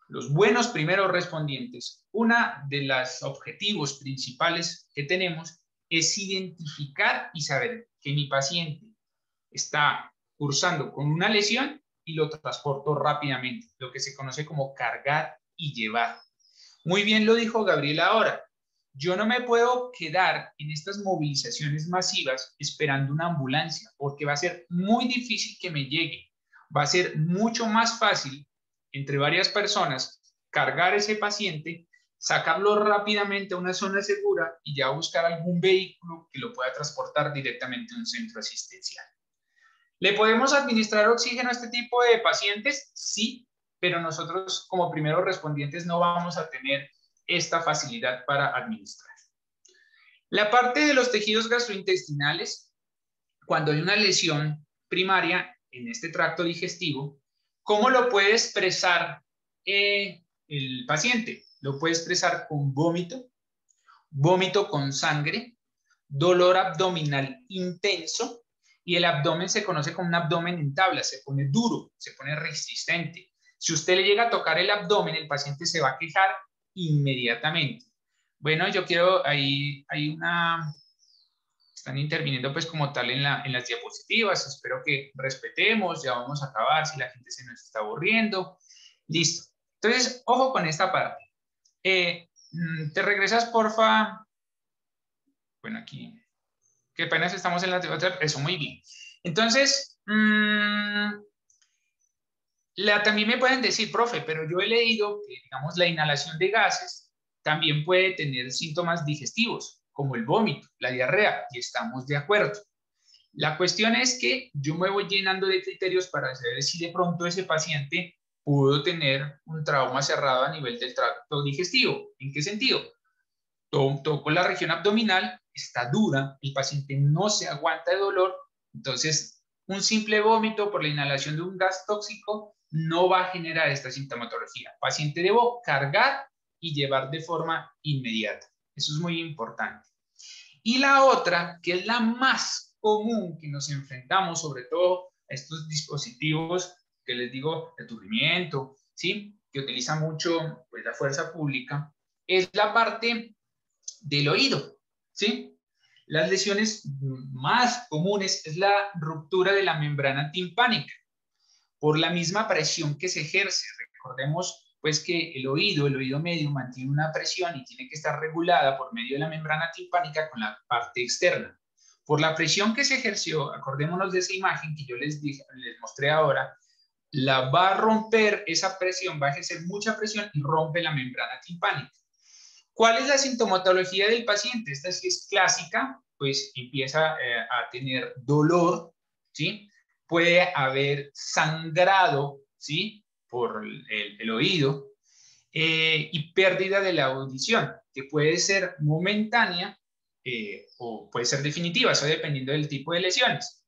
los buenos primeros respondientes, una de los objetivos principales que tenemos es identificar y saber que mi paciente está cursando con una lesión y lo transporto rápidamente, lo que se conoce como cargar y llevar. Muy bien lo dijo Gabriel ahora. Yo no me puedo quedar en estas movilizaciones masivas esperando una ambulancia, porque va a ser muy difícil que me llegue. Va a ser mucho más fácil entre varias personas cargar ese paciente, sacarlo rápidamente a una zona segura y ya buscar algún vehículo que lo pueda transportar directamente a un centro asistencial. ¿Le podemos administrar oxígeno a este tipo de pacientes? Sí, pero nosotros como primeros respondientes no vamos a tener esta facilidad para administrar. La parte de los tejidos gastrointestinales, cuando hay una lesión primaria en este tracto digestivo, ¿cómo lo puede expresar eh, el paciente? Lo puede expresar con vómito, vómito con sangre, dolor abdominal intenso y el abdomen se conoce como un abdomen en tabla, se pone duro, se pone resistente. Si usted le llega a tocar el abdomen, el paciente se va a quejar inmediatamente. Bueno, yo quiero, hay una, están interviniendo pues como tal en, la, en las diapositivas, espero que respetemos, ya vamos a acabar si la gente se nos está aburriendo. Listo. Entonces, ojo con esta parte. Eh, mm, te regresas, porfa. Bueno, aquí, que apenas estamos en la eso, muy bien. Entonces, mmm, la, también me pueden decir, profe, pero yo he leído que, digamos, la inhalación de gases también puede tener síntomas digestivos, como el vómito, la diarrea, y estamos de acuerdo. La cuestión es que yo me voy llenando de criterios para saber si de pronto ese paciente pudo tener un trauma cerrado a nivel del tracto digestivo. ¿En qué sentido? Toco la región abdominal, está dura, el paciente no se aguanta de dolor, entonces un simple vómito por la inhalación de un gas tóxico no va a generar esta sintomatología. Paciente debo cargar y llevar de forma inmediata. Eso es muy importante. Y la otra, que es la más común que nos enfrentamos, sobre todo a estos dispositivos que les digo, de aturdimiento, ¿sí? Que utiliza mucho pues, la fuerza pública, es la parte del oído, ¿sí? Las lesiones más comunes es la ruptura de la membrana timpánica por la misma presión que se ejerce. Recordemos pues que el oído, el oído medio mantiene una presión y tiene que estar regulada por medio de la membrana timpánica con la parte externa. Por la presión que se ejerció, acordémonos de esa imagen que yo les, dije, les mostré ahora, la va a romper esa presión, va a ejercer mucha presión y rompe la membrana timpánica. ¿Cuál es la sintomatología del paciente? Esta sí es clásica, pues empieza eh, a tener dolor, ¿sí? puede haber sangrado, ¿sí? Por el, oído eh, y pérdida de la audición, que puede ser momentánea eh, o puede ser definitiva, eso dependiendo del tipo de lesiones.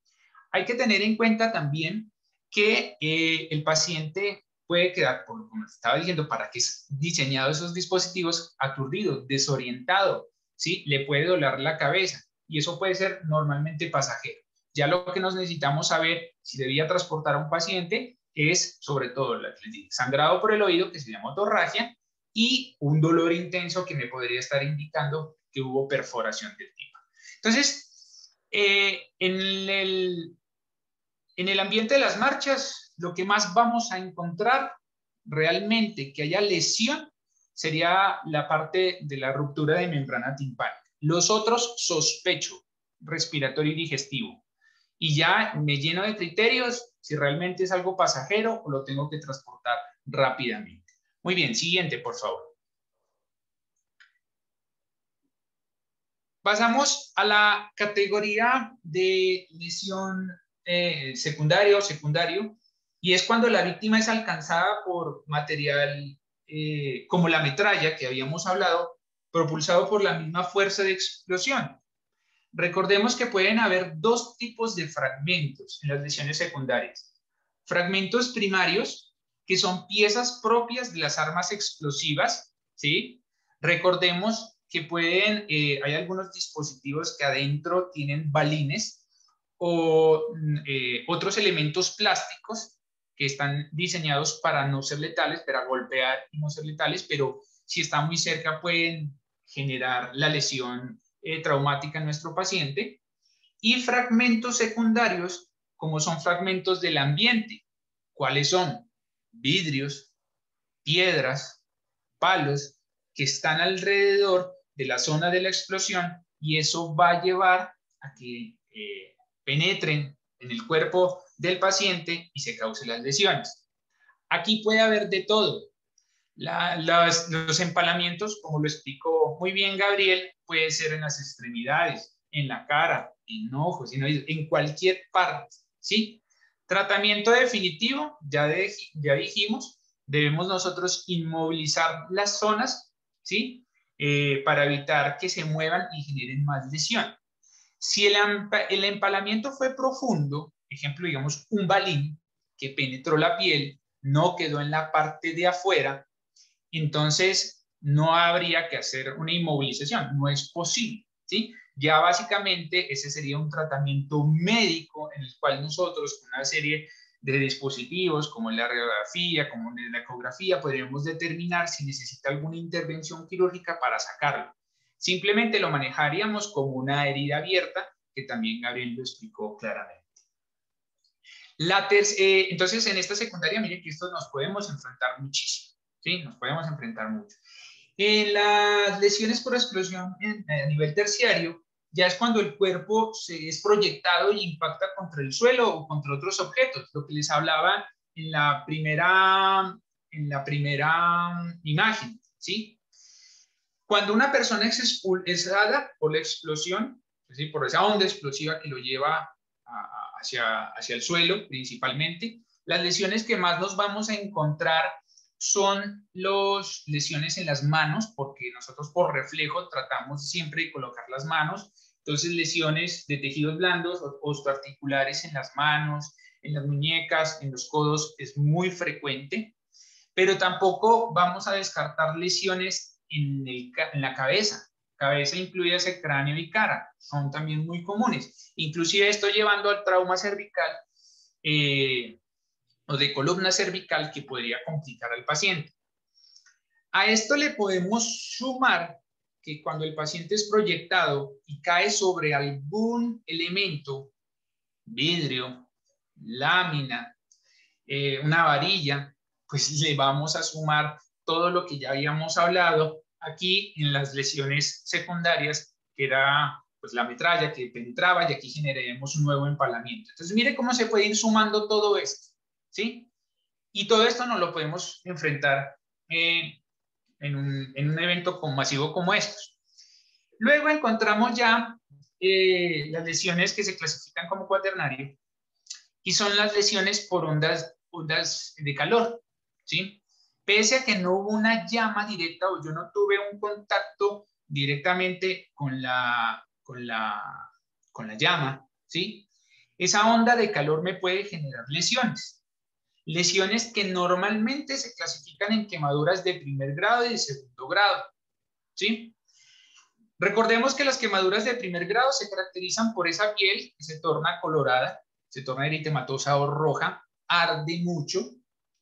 Hay que tener en cuenta también que eh, el paciente puede quedar, como estaba diciendo, para que es diseñado esos dispositivos, aturdido, desorientado, ¿sí? Le puede doler la cabeza y eso puede ser normalmente pasajero. Ya lo que nos necesitamos saber si debía transportar a un paciente es sobre todo sangrado por el oído, que se llama otorragia, y un dolor intenso que me podría estar indicando que hubo perforación del tipo. Entonces, eh, en, el, en el ambiente de las marchas, lo que más vamos a encontrar realmente que haya lesión sería la parte de la ruptura de membrana timpánica. Los otros, sospecho, respiratorio y digestivo y ya me lleno de criterios si realmente es algo pasajero o lo tengo que transportar rápidamente. Muy bien, siguiente, por favor. Pasamos a la categoría de lesión eh, secundaria o secundario, y es cuando la víctima es alcanzada por material eh, como la metralla que habíamos hablado, propulsado por la misma fuerza de explosión. Recordemos que pueden haber dos tipos de fragmentos en las lesiones secundarias. Fragmentos primarios, que son piezas propias de las armas explosivas, ¿sí? Recordemos que pueden, eh, hay algunos dispositivos que adentro tienen balines o mm, eh, otros elementos plásticos que están diseñados para no ser letales, para golpear y no ser letales, pero si están muy cerca pueden generar la lesión eh, traumática en nuestro paciente, y fragmentos secundarios, como son fragmentos del ambiente. ¿Cuáles son? Vidrios, piedras, palos que están alrededor de la zona de la explosión y eso va a llevar a que eh, penetren en el cuerpo del paciente y se causen las lesiones. Aquí puede haber de todo, los empalamientos, como lo explicó muy bien Gabriel, puede ser en las extremidades, en la cara, en ojos, en cualquier parte, ¿sí? Tratamiento definitivo, ya, ya dijimos, debemos nosotros inmovilizar las zonas, ¿sí? Eh, para evitar que se muevan y generen más lesión. Si el, el empalamiento fue profundo, ejemplo, digamos, un balín que penetró la piel, no quedó en la parte de afuera, entonces no habría que hacer una inmovilización, no es posible, ¿sí? Ya básicamente ese sería un tratamiento médico en el cual nosotros, con una serie de dispositivos como la radiografía, como la ecografía, podríamos determinar si necesita alguna intervención quirúrgica para sacarlo. Simplemente lo manejaríamos como una herida abierta, que también Gabriel lo explicó claramente. La eh, entonces, en esta secundaria, miren que esto nos podemos enfrentar muchísimo, ¿sí? Nos podemos enfrentar mucho. En las lesiones por explosión a nivel terciario, ya es cuando el cuerpo se es proyectado y impacta contra el suelo o contra otros objetos, lo que les hablaba en la primera, en la primera imagen, ¿sí? Cuando una persona es expulsada por la explosión, ¿sí? por esa onda explosiva que lo lleva hacia, hacia el suelo principalmente, las lesiones que más nos vamos a encontrar son las lesiones en las manos, porque nosotros por reflejo tratamos siempre de colocar las manos. Entonces, lesiones de tejidos blandos, osteoarticulares en las manos, en las muñecas, en los codos, es muy frecuente. Pero tampoco vamos a descartar lesiones en, la cabeza. Cabeza incluye ese cráneo y cara, son también muy comunes. Inclusive esto llevando al trauma cervical, eh, o de columna cervical que podría complicar al paciente. A esto le podemos sumar que cuando el paciente es proyectado y cae sobre algún elemento, vidrio, lámina, eh, una varilla, pues [LAUGHS] le vamos a sumar todo lo que ya habíamos hablado aquí en las lesiones secundarias, que era pues la metralla que penetraba y aquí generaremos un nuevo empalamiento. Entonces, mire cómo se puede ir sumando todo esto. ¿Sí? Y todo esto no lo podemos enfrentar eh, en, un, evento masivo como estos. Luego encontramos ya eh, las lesiones que se clasifican como cuaternario y son las lesiones por ondas, ondas de calor, ¿sí? Pese a que no hubo una llama directa o yo no tuve un contacto directamente con la, con la, con la llama, ¿sí? Esa onda de calor me puede generar lesiones lesiones que normalmente se clasifican en quemaduras de primer grado y de segundo grado. ¿Sí? Recordemos que las quemaduras de primer grado se caracterizan por esa piel que se torna colorada, se torna eritematosa o roja, arde mucho,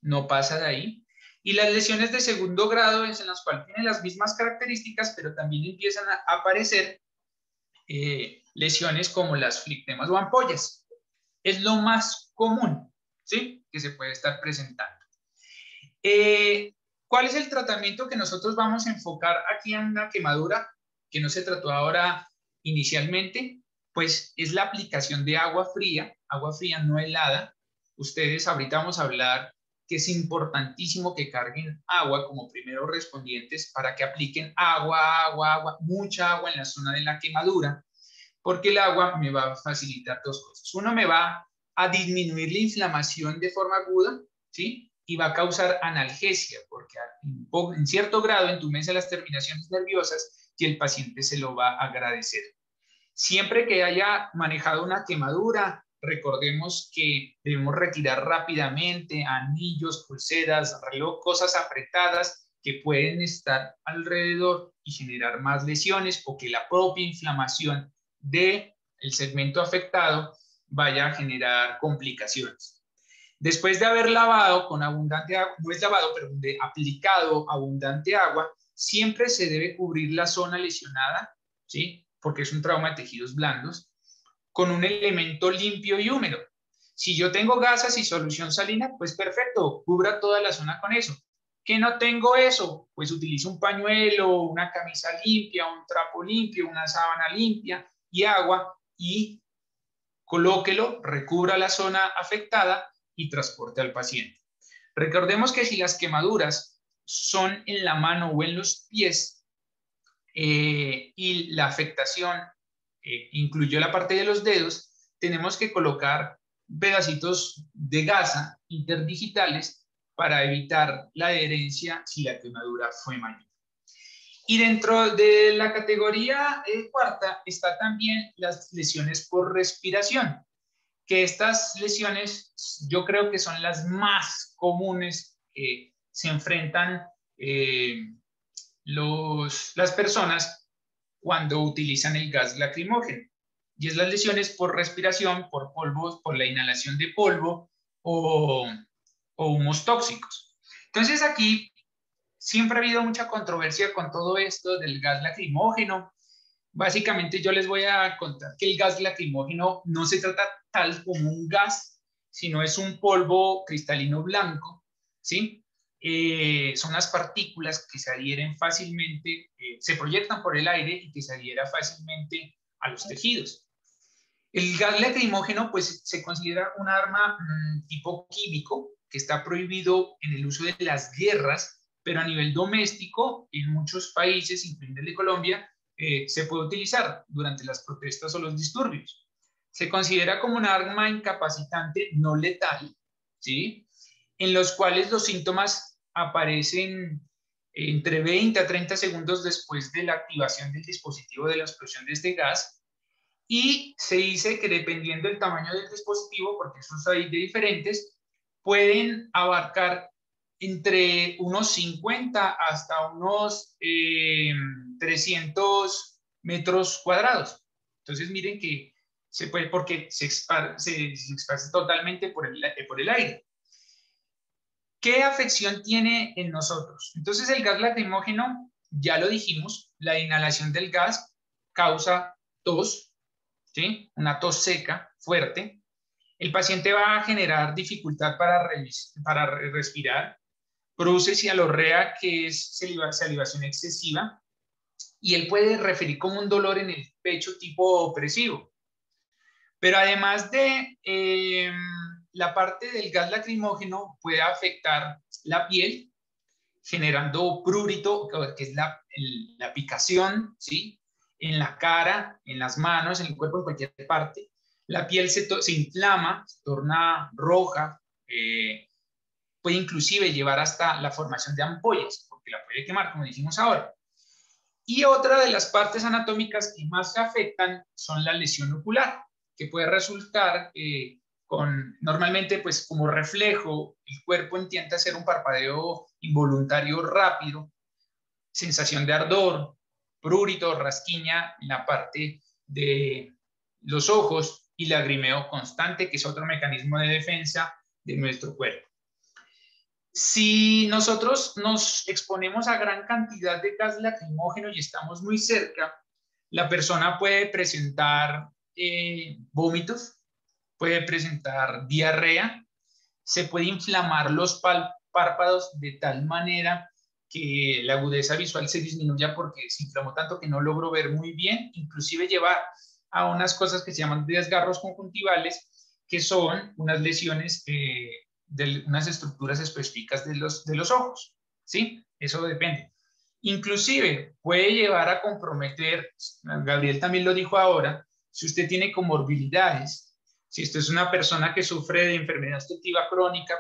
no pasa de ahí. Y las lesiones de segundo grado es en las cuales tienen las mismas características, pero también empiezan a aparecer eh, lesiones como las flictemas o ampollas. Es lo más común, ¿sí? que se puede estar presentando. Eh, ¿Cuál es el tratamiento que nosotros vamos a enfocar aquí en una quemadura que no se trató ahora inicialmente? Pues es la aplicación de agua fría, agua fría no helada. Ustedes ahorita vamos a hablar que es importantísimo que carguen agua como primeros respondientes para que apliquen agua, agua, agua, mucha agua en la zona de la quemadura, porque el agua me va a facilitar dos cosas. Uno, me va a disminuir la inflamación de forma aguda, ¿sí? Y va a causar analgesia, porque en cierto grado entumece las terminaciones nerviosas y el paciente se lo va a agradecer. Siempre que haya manejado una quemadura, recordemos que debemos retirar rápidamente anillos, pulseras, reloj, cosas apretadas que pueden estar alrededor y generar más lesiones o que la propia inflamación del el segmento afectado vaya a generar complicaciones. Después de haber lavado con abundante agua, no es lavado, pero de aplicado abundante agua, siempre se debe cubrir la zona lesionada, ¿sí? Porque es un trauma de tejidos blandos, con un elemento limpio y húmedo. Si yo tengo gasas y solución salina, pues perfecto, cubra toda la zona con eso. Que no tengo eso, pues utilizo un pañuelo, una camisa limpia, un trapo limpio, una sábana limpia y agua y colóquelo, recubra la zona afectada y transporte al paciente. Recordemos que si las quemaduras son en la mano o en los pies eh, y la afectación eh, incluyó la parte de los dedos, tenemos que colocar pedacitos de gasa interdigitales para evitar la adherencia si la quemadura fue mayor. Y dentro de la categoría eh, cuarta está también las lesiones por respiración, que estas lesiones yo creo que son las más comunes que se enfrentan eh, los, las personas cuando utilizan el gas lacrimógeno. Y es las lesiones por respiración, por polvo, por la inhalación de polvo o, o humos tóxicos. Entonces aquí siempre ha habido mucha controversia con todo esto del gas lacrimógeno. Básicamente yo les voy a contar que el gas lacrimógeno no se trata tal como un gas, sino es un polvo cristalino blanco, ¿sí? Eh, son las partículas que se adhieren fácilmente, eh, se proyectan por el aire y que se adhiera fácilmente a los tejidos. El gas lacrimógeno pues se considera un arma mm, tipo químico que está prohibido en el uso de las guerras, pero a nivel doméstico en muchos países, incluyendo el de Colombia, eh, se puede utilizar durante las protestas o los disturbios. Se considera como un arma incapacitante no letal, ¿sí? En los cuales los síntomas aparecen entre 20 a 30 segundos después de la activación del dispositivo de la explosión de este gas. Y se dice que dependiendo del tamaño del dispositivo, porque esos hay de diferentes, pueden abarcar entre unos 50 hasta unos 300 eh, metros cuadrados. Entonces miren que se puede, porque se se, totalmente por el, por el aire. ¿Qué afección tiene en nosotros? Entonces el gas lacrimógeno, ya lo dijimos, la inhalación del gas causa tos, ¿sí? una tos seca, fuerte. El paciente va a generar dificultad para, para respirar, produce cialorrea, que es salivación excesiva, y él puede referir como un dolor en el pecho tipo opresivo. Pero además de... Eh, la parte del gas lacrimógeno puede afectar la piel, generando prurito, que es la, la picación, ¿sí? En la cara, en las manos, en el cuerpo, en cualquier parte. La piel se, se inflama, se torna roja, eh, puede inclusive llevar hasta la formación de ampollas, porque la puede quemar, como dijimos ahora. Y otra de las partes anatómicas que más se afectan son la lesión ocular, que puede resultar eh, con normalmente pues como reflejo el cuerpo intenta hacer un parpadeo involuntario rápido, sensación de ardor, prurito, rasquiña en la parte de los ojos y lagrimeo constante, que es otro mecanismo de defensa de nuestro cuerpo. Si nosotros nos exponemos a gran cantidad de gas lacrimógeno y estamos muy cerca, la persona puede presentar eh, vómitos, puede presentar diarrea, se puede inflamar los párpados de tal manera que la agudeza visual se disminuya porque se inflamó tanto que no logro ver muy bien, inclusive llevar a unas cosas que se llaman desgarros conjuntivales, que son unas lesiones eh, de unas estructuras específicas de los, de los ojos, ¿sí? Eso depende. Inclusive puede llevar a comprometer, Gabriel también lo dijo ahora, si usted tiene comorbilidades, si usted es una persona que sufre de enfermedad obstructiva crónica,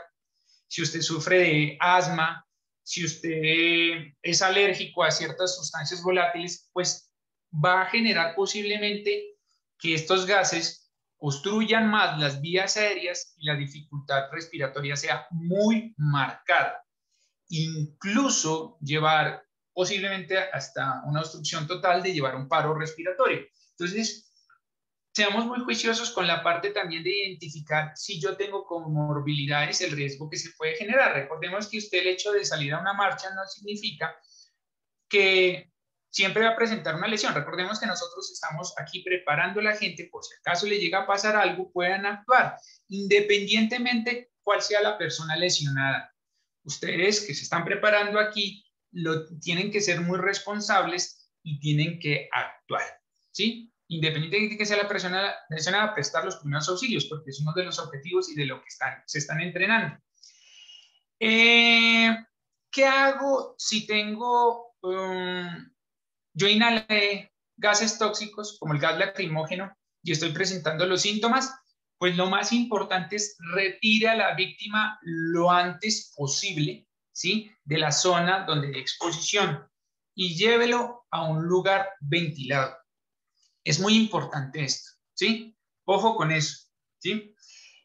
si usted sufre de asma, si usted es alérgico a ciertas sustancias volátiles, pues va a generar posiblemente que estos gases obstruyan más las vías aéreas y la dificultad respiratoria sea muy marcada. Incluso llevar posiblemente hasta una obstrucción total de llevar un paro respiratorio. Entonces, seamos muy juiciosos con la parte también de identificar si yo tengo comorbilidades, el riesgo que se puede generar. Recordemos que usted el hecho de salir a una marcha no significa que siempre va a presentar una lesión. Recordemos que nosotros estamos aquí preparando a la gente por si acaso le llega a pasar algo, puedan actuar, independientemente cuál sea la persona lesionada. Ustedes que se están preparando aquí lo, tienen que ser muy responsables y tienen que actuar, ¿sí? independientemente de que sea la persona a prestar los primeros auxilios, porque es uno de los objetivos y de lo que están, se están entrenando. Eh, ¿Qué hago si tengo, um, yo inhalé gases tóxicos como el gas lacrimógeno y estoy presentando los síntomas? Pues lo más importante es retire a la víctima lo antes posible, ¿sí? De la zona donde hay exposición y llévelo a un lugar ventilado. Es muy importante esto, ¿sí? Ojo con eso, ¿sí?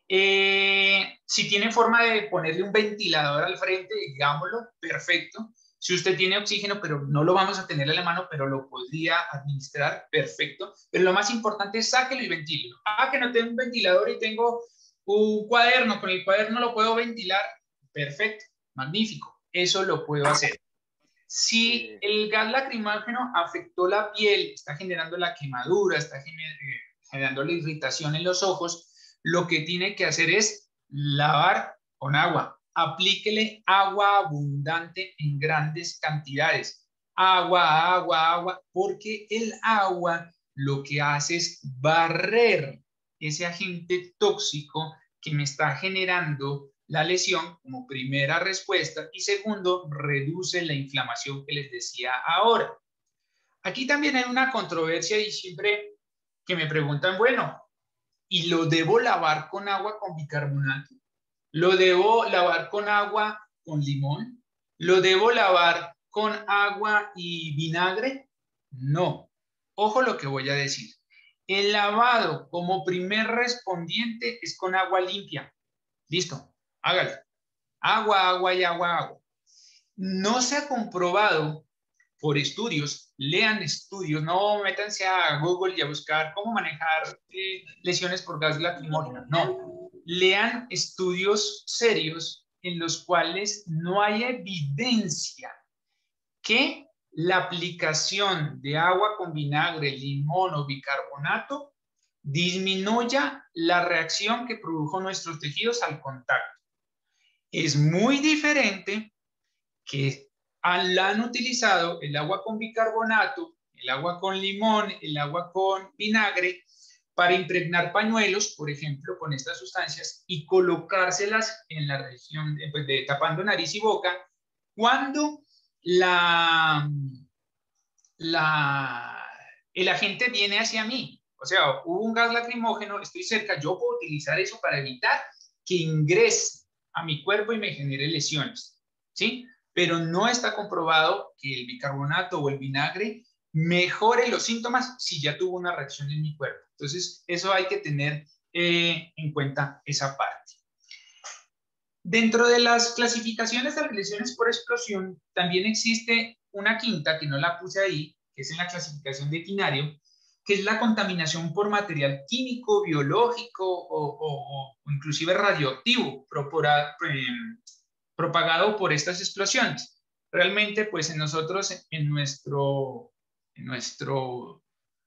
Eh, si tiene forma de ponerle un ventilador al frente, digámoslo, perfecto. Si usted tiene oxígeno, pero no lo vamos a tener en la mano, pero lo podría administrar, perfecto. Pero lo más importante es sáquelo y ventílelo. Ah, que no tengo un ventilador y tengo un cuaderno, con el cuaderno lo puedo ventilar, perfecto, magnífico, eso lo puedo hacer. Si el gas lacrimógeno afectó la piel, está generando la quemadura, está eh, generando la irritación en los ojos, lo que tiene que hacer es lavar con agua. Aplíquele agua abundante en grandes cantidades. Agua, agua, agua, porque el agua lo que hace es barrer ese agente tóxico que me está generando la lesión como primera respuesta y segundo, reduce la inflamación que les decía ahora. Aquí también hay una controversia y siempre que me preguntan, bueno, ¿y lo debo lavar con agua con bicarbonato? ¿Lo debo lavar con agua con limón? ¿Lo debo lavar con agua y vinagre? No. Ojo lo que voy a decir. El lavado como primer respondiente es con agua limpia. Listo hágalo. Agua, agua y agua, agua. No se ha comprobado por estudios, lean estudios, no métanse a Google y a buscar cómo manejar eh, lesiones por gas lacrimógeno. No, lean estudios serios en los cuales no hay evidencia que la aplicación de agua con vinagre, limón o bicarbonato disminuya la reacción que produjo nuestros tejidos al contacto. Es muy diferente que han utilizado el agua con bicarbonato, el agua con limón, el agua con vinagre para impregnar pañuelos, por ejemplo, con estas sustancias y colocárselas en la región de, pues, de tapando nariz y boca cuando la, la, el agente viene hacia mí. O sea, hubo un gas lacrimógeno, estoy cerca, yo puedo utilizar eso para evitar que ingrese a mi cuerpo y me genere lesiones, ¿sí? Pero no está comprobado que el bicarbonato o el vinagre mejore los síntomas si ya tuvo una reacción en mi cuerpo. Entonces, eso hay que tener eh, en cuenta esa parte. Dentro de las clasificaciones de lesiones por explosión, también existe una quinta, que no la puse ahí, que es en la clasificación de Tinario, que es la contaminación por material químico, biológico o, inclusive radioactivo em, propagado por estas explosiones. Realmente, pues en nosotros, en nuestro, en nuestro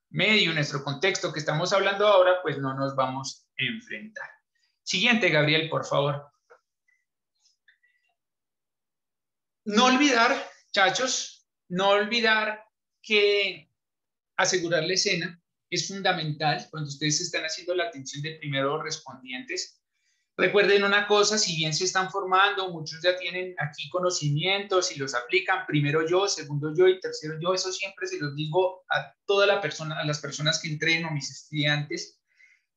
medio, en nuestro contexto que estamos hablando ahora, pues no nos vamos a enfrentar. Siguiente, Gabriel, por favor. No olvidar, chachos, no olvidar que asegurar la escena es fundamental cuando ustedes están haciendo la atención de primeros respondientes. Recuerden una cosa, si bien se están formando, muchos ya tienen aquí conocimientos y los aplican, primero yo, segundo yo y tercero yo, eso siempre se los digo a toda la persona, a las personas que entreno, mis estudiantes.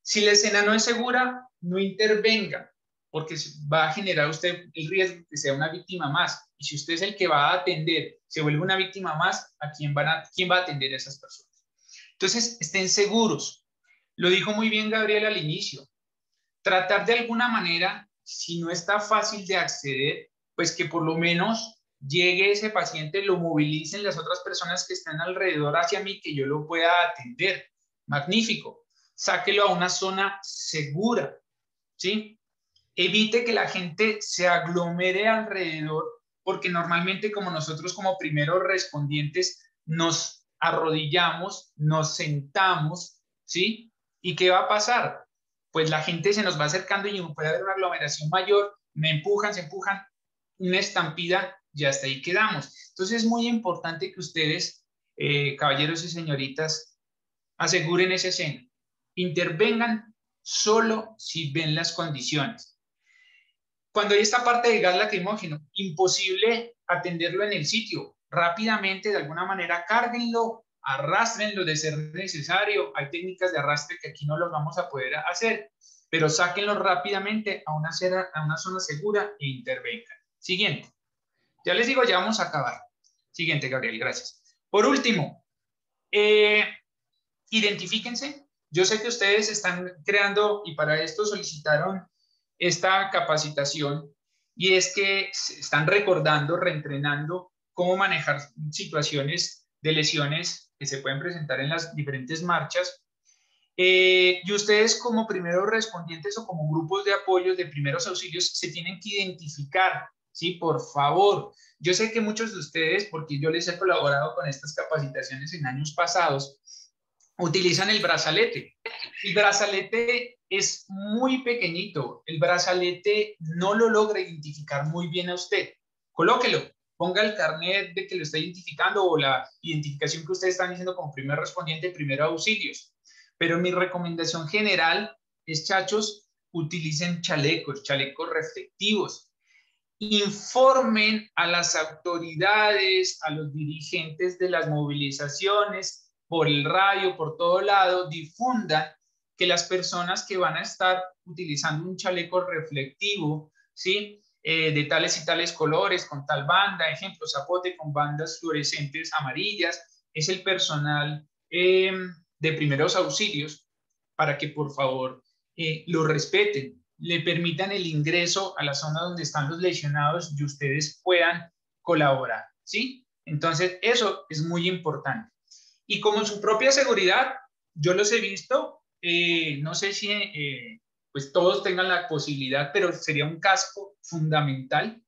Si la escena no es segura, no intervenga, porque va a generar usted el riesgo de que sea una víctima más. Y si usted es el que va a atender, se vuelve una víctima más, ¿a quién, van a, quién va a atender a esas personas? Entonces, estén seguros. Lo dijo muy bien Gabriel al inicio. Tratar de alguna manera, si no está fácil de acceder, pues que por lo menos llegue ese paciente, lo movilicen las otras personas que están alrededor hacia mí, que yo lo pueda atender. Magnífico. Sáquelo a una zona segura, ¿sí? Evite que la gente se aglomere alrededor, porque normalmente como nosotros como primeros respondientes nos arrodillamos, nos sentamos, ¿sí? ¿Y qué va a pasar? Pues la gente se nos va acercando y puede haber una aglomeración mayor, me empujan, se empujan, una estampida, ya hasta ahí quedamos. Entonces es muy importante que ustedes, eh, caballeros y señoritas, aseguren esa escena. Intervengan solo si ven las condiciones. Cuando hay esta parte de gas lacrimógeno, imposible atenderlo en el sitio rápidamente, de alguna manera, cárguenlo, arrastrenlo de ser necesario. Hay técnicas de arrastre que aquí no los vamos a poder hacer, pero sáquenlo rápidamente a una, a una zona segura e intervengan. Siguiente. Ya les digo, ya vamos a acabar. Siguiente, Gabriel, gracias. Por último, eh, identifíquense. Yo sé que ustedes están creando y para esto solicitaron esta capacitación y es que están recordando, reentrenando cómo manejar situaciones de lesiones que se pueden presentar en las diferentes marchas. Eh, y ustedes como primeros respondientes o como grupos de apoyo de primeros auxilios se tienen que identificar, ¿sí? Por favor. Yo sé que muchos de ustedes, porque yo les he colaborado con estas capacitaciones en años pasados, utilizan el brazalete. El brazalete es muy pequeñito. El brazalete no lo logra identificar muy bien a usted. Colóquelo, ponga el carnet de que lo está identificando o la identificación que ustedes están diciendo como primer respondiente, primero auxilios. Pero mi recomendación general es, chachos, utilicen chalecos, chalecos reflectivos. Informen a las autoridades, a los dirigentes de las movilizaciones, por el radio, por todo lado, difundan que las personas que van a estar utilizando un chaleco reflectivo, ¿sí? Eh, de tales y tales colores, con tal banda, ejemplo, zapote con bandas fluorescentes amarillas, es el personal eh, de primeros auxilios para que por favor eh, lo respeten, le permitan el ingreso a la zona donde están los lesionados y ustedes puedan colaborar, ¿sí? Entonces, eso es muy importante. Y como su propia seguridad, yo los he visto, no sé si pues todos tengan la posibilidad, pero sería un casco fundamental,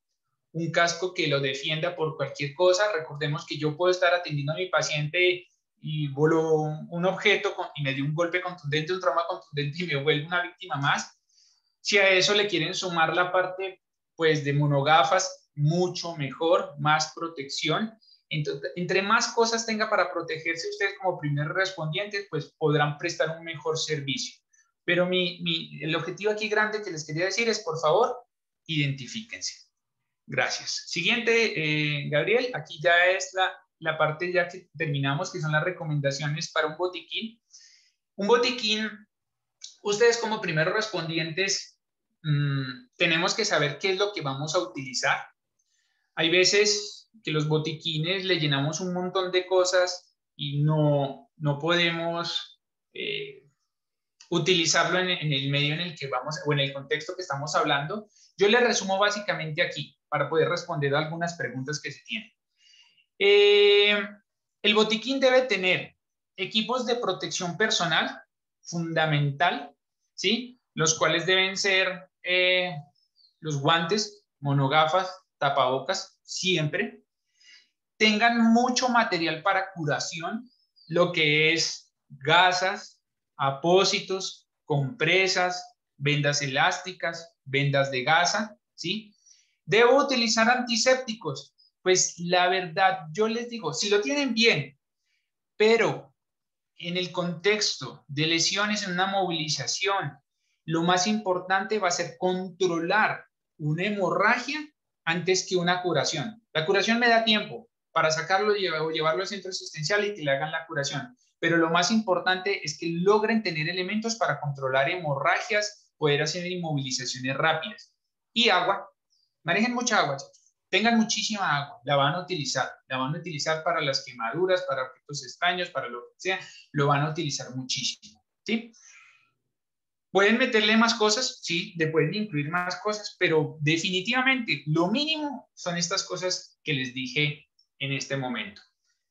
un casco que lo defienda por cualquier cosa. Recordemos que yo puedo estar atendiendo a mi paciente y voló un objeto y me dio un golpe contundente, un trauma contundente y me vuelve una víctima más. Si a eso le quieren sumar la parte pues de monogafas, mucho mejor, más protección. Entonces, entre más cosas tenga para protegerse ustedes como primer respondiente, pues podrán prestar un mejor servicio. Pero mi, mi, el objetivo aquí grande que les quería decir es, por favor, identifíquense. Gracias. Siguiente, eh, Gabriel, aquí ya es la, la parte ya que terminamos, que son las recomendaciones para un botiquín. Un botiquín, ustedes como primeros respondientes, mmm, tenemos que saber qué es lo que vamos a utilizar. Hay veces que los botiquines le llenamos un montón de cosas y no, no podemos eh, utilizarlo en, el medio en el que vamos o en el contexto que estamos hablando. Yo le resumo básicamente aquí para poder responder algunas preguntas que se tienen. Eh, el botiquín debe tener equipos de protección personal fundamental, ¿sí? Los cuales deben ser eh, los guantes, monogafas, tapabocas, siempre. Tengan mucho material para curación, lo que es gasas, apósitos, compresas, vendas elásticas, vendas de gasa, ¿sí? ¿Debo utilizar antisépticos? Pues la verdad, yo les digo, si lo tienen bien, pero en el contexto de lesiones en una movilización, lo más importante va a ser controlar una hemorragia antes que una curación. La curación me da tiempo para sacarlo y llevarlo al centro asistencial y que le hagan la curación pero lo más importante es que logren tener elementos para controlar hemorragias, poder hacer inmovilizaciones rápidas. Y agua, manejen mucha agua, tengan muchísima agua, la van a utilizar, la van a utilizar para las quemaduras, para objetos extraños, para lo que sea, lo van a utilizar muchísimo, ¿sí? Pueden meterle más cosas, sí, le pueden incluir más cosas, pero definitivamente lo mínimo son estas cosas que les dije en este momento.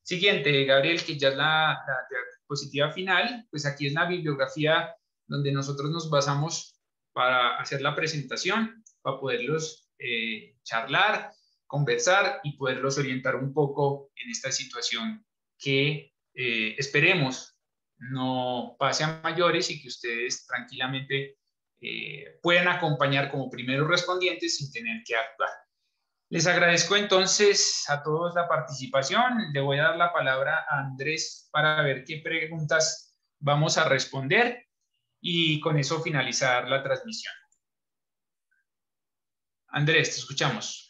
Siguiente, Gabriel, que ya es la, diapositiva final, pues aquí es la bibliografía donde nosotros nos basamos para hacer la presentación, para poderlos eh, charlar, conversar y poderlos orientar un poco en esta situación que eh, esperemos no pase a mayores y que ustedes tranquilamente eh, puedan acompañar como primeros respondientes sin tener que actuar. Les agradezco entonces a todos la participación. Le voy a dar la palabra a Andrés para ver qué preguntas vamos a responder y con eso finalizar la transmisión. Andrés, te escuchamos.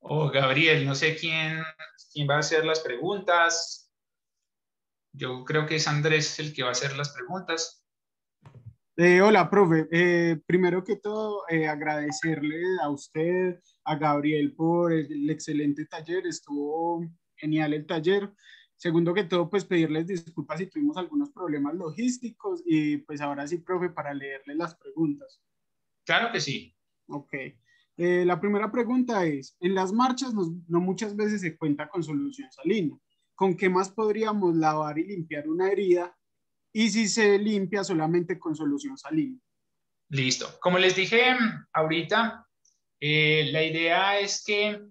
Oh, Gabriel, no sé quién, quién va a hacer las preguntas. Yo creo que es Andrés el que va a hacer las preguntas. Eh, hola, profe. Eh, primero que todo, eh, agradecerle a usted, a Gabriel por el, excelente taller. Estuvo genial el taller. segundo que todo, pues pedirles disculpas si tuvimos algunos problemas logísticos y pues ahora sí, profe, para leerles las preguntas. Claro que sí. Ok. Eh, la primera pregunta es, en las marchas no, muchas veces se cuenta con solución salina. ¿Con qué más podríamos lavar y limpiar una herida? Y si se limpia solamente con solución salina. Listo. Como les dije ahorita, eh, la idea es que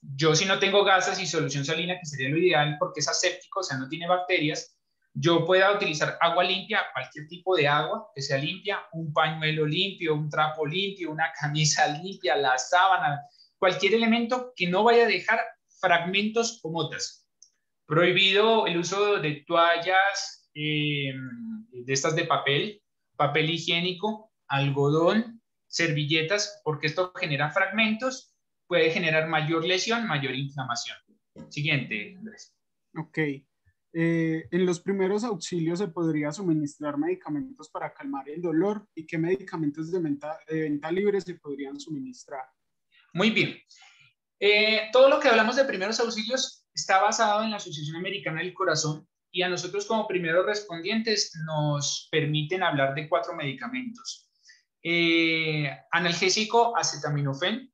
yo si no tengo gasas y solución salina, que sería lo ideal porque es aséptico, o sea, no tiene bacterias, yo pueda utilizar agua limpia, cualquier tipo de agua que sea limpia, un pañuelo limpio, un trapo limpio, una [LAUGHS] camisa limpia, la sábana, cualquier elemento que no vaya a dejar fragmentos o motas. Prohibido el uso de toallas eh, de estas de papel, papel higiénico, algodón, servilletas, porque esto genera fragmentos, puede generar mayor lesión, mayor inflamación. Siguiente, Andrés. Ok. Eh, en los primeros auxilios se podría suministrar medicamentos para calmar el dolor y qué medicamentos de venta, de venta libre se podrían suministrar. Muy bien. Eh, todo lo que hablamos de primeros auxilios está basado en la Asociación Americana del Corazón y a nosotros como primeros respondientes nos permiten hablar de cuatro medicamentos. Eh, analgésico acetaminofén,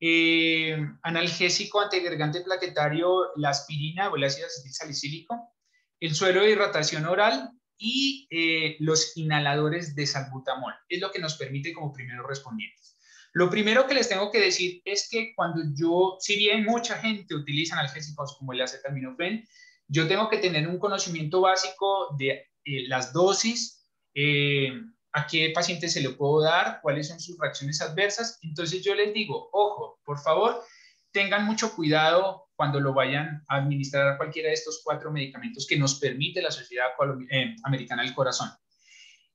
eh, analgésico antiagregante plaquetario, la aspirina o el ácido salicílico, el suero de hidratación oral y eh, los inhaladores de salbutamol. Es lo que nos permite como primeros respondientes. Lo primero que les tengo que decir es que cuando yo, si bien mucha gente utiliza analgésicos como el acetaminofén, yo tengo que tener un conocimiento básico de eh, las dosis, a qué paciente se le puedo dar, cuáles son sus reacciones adversas. Entonces yo les digo, ojo, por favor, tengan mucho cuidado cuando lo vayan a administrar a cualquiera de estos cuatro medicamentos que nos permite la Sociedad eh, Americana del Corazón.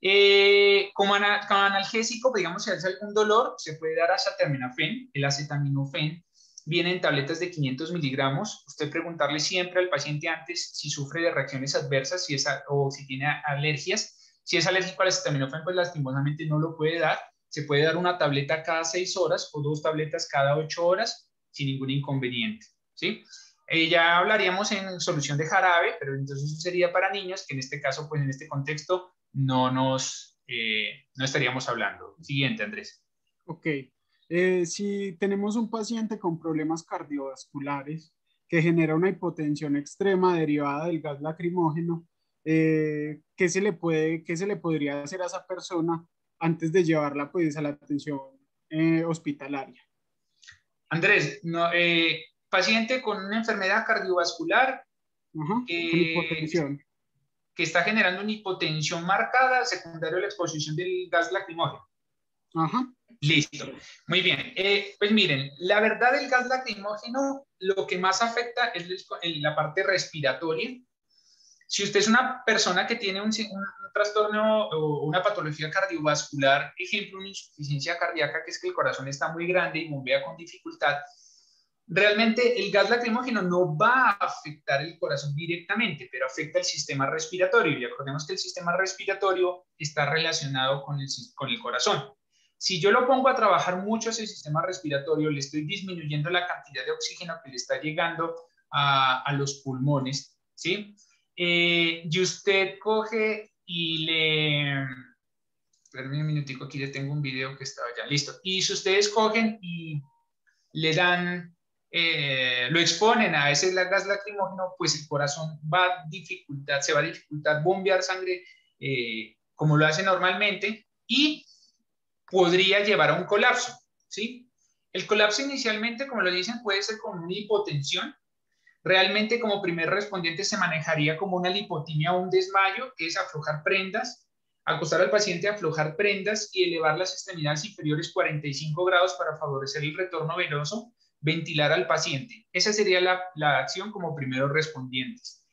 Eh, como, analgésico, pues, digamos, si hay algún dolor, se puede dar acetaminofén. El acetaminofén viene en tabletas de 500 miligramos. Usted preguntarle siempre al paciente antes si sufre de reacciones adversas si es, o si tiene alergias si es alérgico al acetaminofén, pues lastimosamente no lo puede dar. Se puede dar una tableta cada seis horas o dos tabletas cada ocho horas sin ningún inconveniente. ¿sí? Eh, ya hablaríamos en solución de jarabe, pero entonces eso sería para niños, que en este caso, pues en este contexto, no nos, eh, no estaríamos hablando. Siguiente, Andrés. Ok. Eh, si tenemos un paciente con problemas cardiovasculares que genera una hipotensión extrema derivada del gas lacrimógeno, eh, ¿qué, se le puede, ¿qué se le podría hacer a esa persona antes de llevarla pues, a la atención hospitalaria? Andrés, no, paciente con una enfermedad cardiovascular hipotensión. Que está generando una hipotensión marcada secundaria a la exposición del gas lacrimógeno. Ajá. Listo. Muy bien. pues miren, la verdad del gas lacrimógeno lo que más afecta es la parte respiratoria, si usted es una persona que tiene un, trastorno o una patología cardiovascular, ejemplo, una insuficiencia cardíaca, que es que el corazón está muy grande y bombea con dificultad, realmente el gas lacrimógeno no va a afectar el corazón directamente, pero afecta el sistema respiratorio. Y recordemos que el sistema respiratorio está relacionado con el, con el corazón. Si yo lo pongo a trabajar mucho ese sistema respiratorio, le estoy disminuyendo la cantidad de oxígeno que le está llegando a, a los pulmones, ¿sí? Eh, y usted coge y le... Espérame un minutico, aquí le tengo un video que estaba ya listo. Y si ustedes cogen y le dan, eh, lo exponen a ese gas lacrimógeno, pues el corazón va a dificultar, se va a dificultar bombear sangre eh, como lo hace normalmente y podría llevar a un colapso, ¿sí? El colapso inicialmente, como lo dicen, puede ser con una hipotensión, Realmente como primer respondiente se manejaría como una lipotimia o un desmayo, que es aflojar prendas, acostar al paciente a aflojar prendas y elevar las extremidades inferiores 45 grados para favorecer el retorno venoso, ventilar al paciente. Esa sería la, acción como primeros respondientes.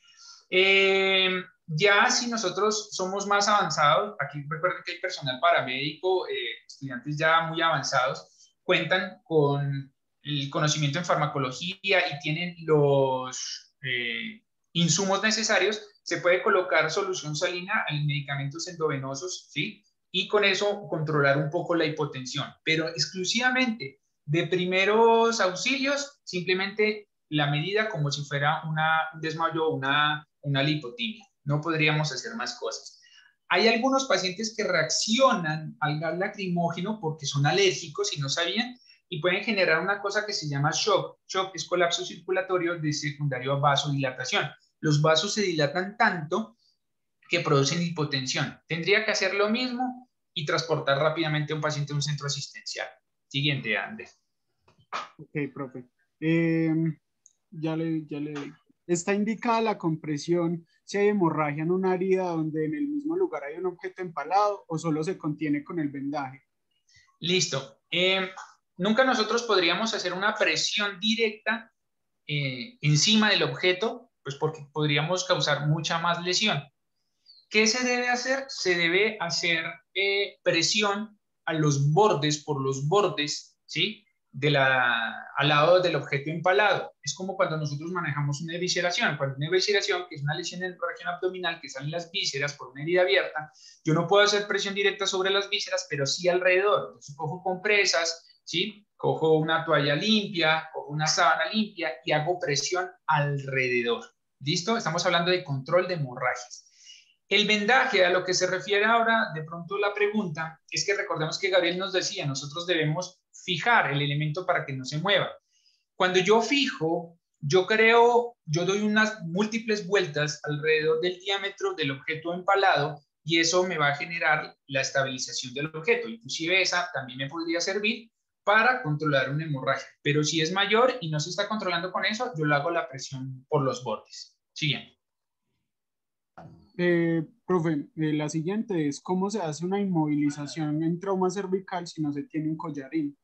Eh, ya si nosotros somos más avanzados, aquí recuerden que hay personal paramédico, eh, estudiantes ya muy avanzados, cuentan con el conocimiento en farmacología y tienen los eh, insumos necesarios, se puede colocar solución salina a medicamentos endovenosos, ¿sí? Y con eso controlar un poco la hipotensión, pero exclusivamente de primeros auxilios, simplemente la medida como si fuera una, un desmayo o una, una lipotimia. No podríamos hacer más cosas. Hay algunos pacientes que reaccionan al gas lacrimógeno porque son alérgicos y no sabían y pueden generar una cosa que se llama shock. Shock es colapso circulatorio de secundario a vasodilatación. Los vasos se dilatan tanto que producen hipotensión. Tendría que hacer lo mismo y transportar rápidamente a un paciente a un centro asistencial. Siguiente, Ande. Ok, profe. Em, ya le, ya le Está indicada la compresión si hay hemorragia en una herida donde en el mismo lugar hay un objeto empalado o solo se contiene con el vendaje. Listo. Em, nunca nosotros podríamos hacer una presión directa eh, encima del objeto, pues porque podríamos causar mucha más lesión. ¿Qué se debe hacer? Se debe hacer eh, presión a los bordes, por los bordes, ¿sí? De la, al lado del objeto empalado. Es como cuando nosotros manejamos una evisceración. Cuando una evisceración, que es una lesión en la región abdominal, que salen las vísceras por una herida abierta, yo no puedo hacer presión directa sobre las vísceras, pero sí alrededor. Entonces cojo compresas, ¿sí? Cojo una toalla limpia, cojo una sábana limpia y hago presión alrededor. ¿Listo? Estamos hablando de control de hemorragias. El vendaje, a lo que se refiere ahora, de pronto la pregunta, es que recordemos que Gabriel nos decía, nosotros debemos fijar el elemento para que no se mueva. Cuando yo fijo, yo creo, yo doy unas múltiples vueltas alrededor del diámetro del objeto empalado y eso me va a generar la estabilización del objeto. Inclusive esa también me podría servir para controlar una hemorragia. Pero si es mayor y no se está controlando con eso, yo le hago la presión por los bordes. Siguiente. Eh, profe, eh, la siguiente es cómo se hace una inmovilización en trauma cervical si no se tiene un collarín.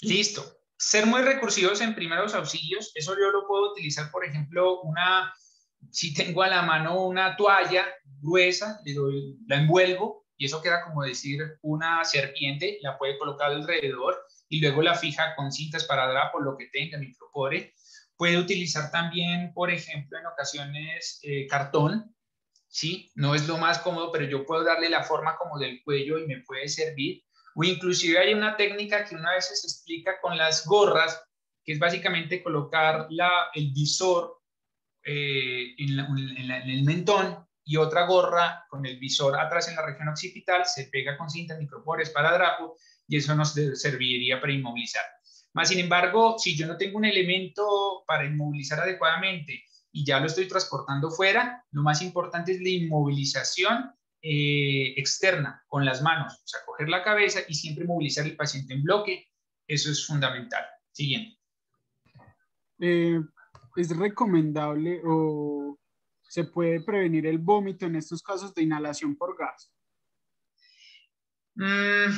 Listo. Ser muy recursivos en primeros auxilios, eso yo lo puedo utilizar, por ejemplo, una, si tengo a la mano una toalla gruesa, le doy, la envuelvo y eso queda como decir una serpiente, la puede colocar alrededor y luego la fija con cintas para drapo, lo que tenga, micropore. Puede utilizar también, por ejemplo, en ocasiones eh, cartón, ¿sí? No es lo más cómodo, pero yo puedo darle la forma como del cuello y me puede servir. O inclusive hay una técnica que una vez se explica con las gorras, que es básicamente colocar la, el visor eh, en, el mentón y otra gorra con el visor atrás en la región occipital, se pega con cintas micropores para drapo y eso nos serviría para inmovilizar. Más sin embargo, si yo no tengo un elemento para inmovilizar adecuadamente y ya lo estoy transportando fuera, lo más importante es la inmovilización eh, externa con las manos, o sea, coger la cabeza y siempre movilizar el paciente en bloque. Eso es fundamental. Siguiente. Eh, ¿Es recomendable o se puede prevenir el vómito en estos casos de inhalación por gas? Mm,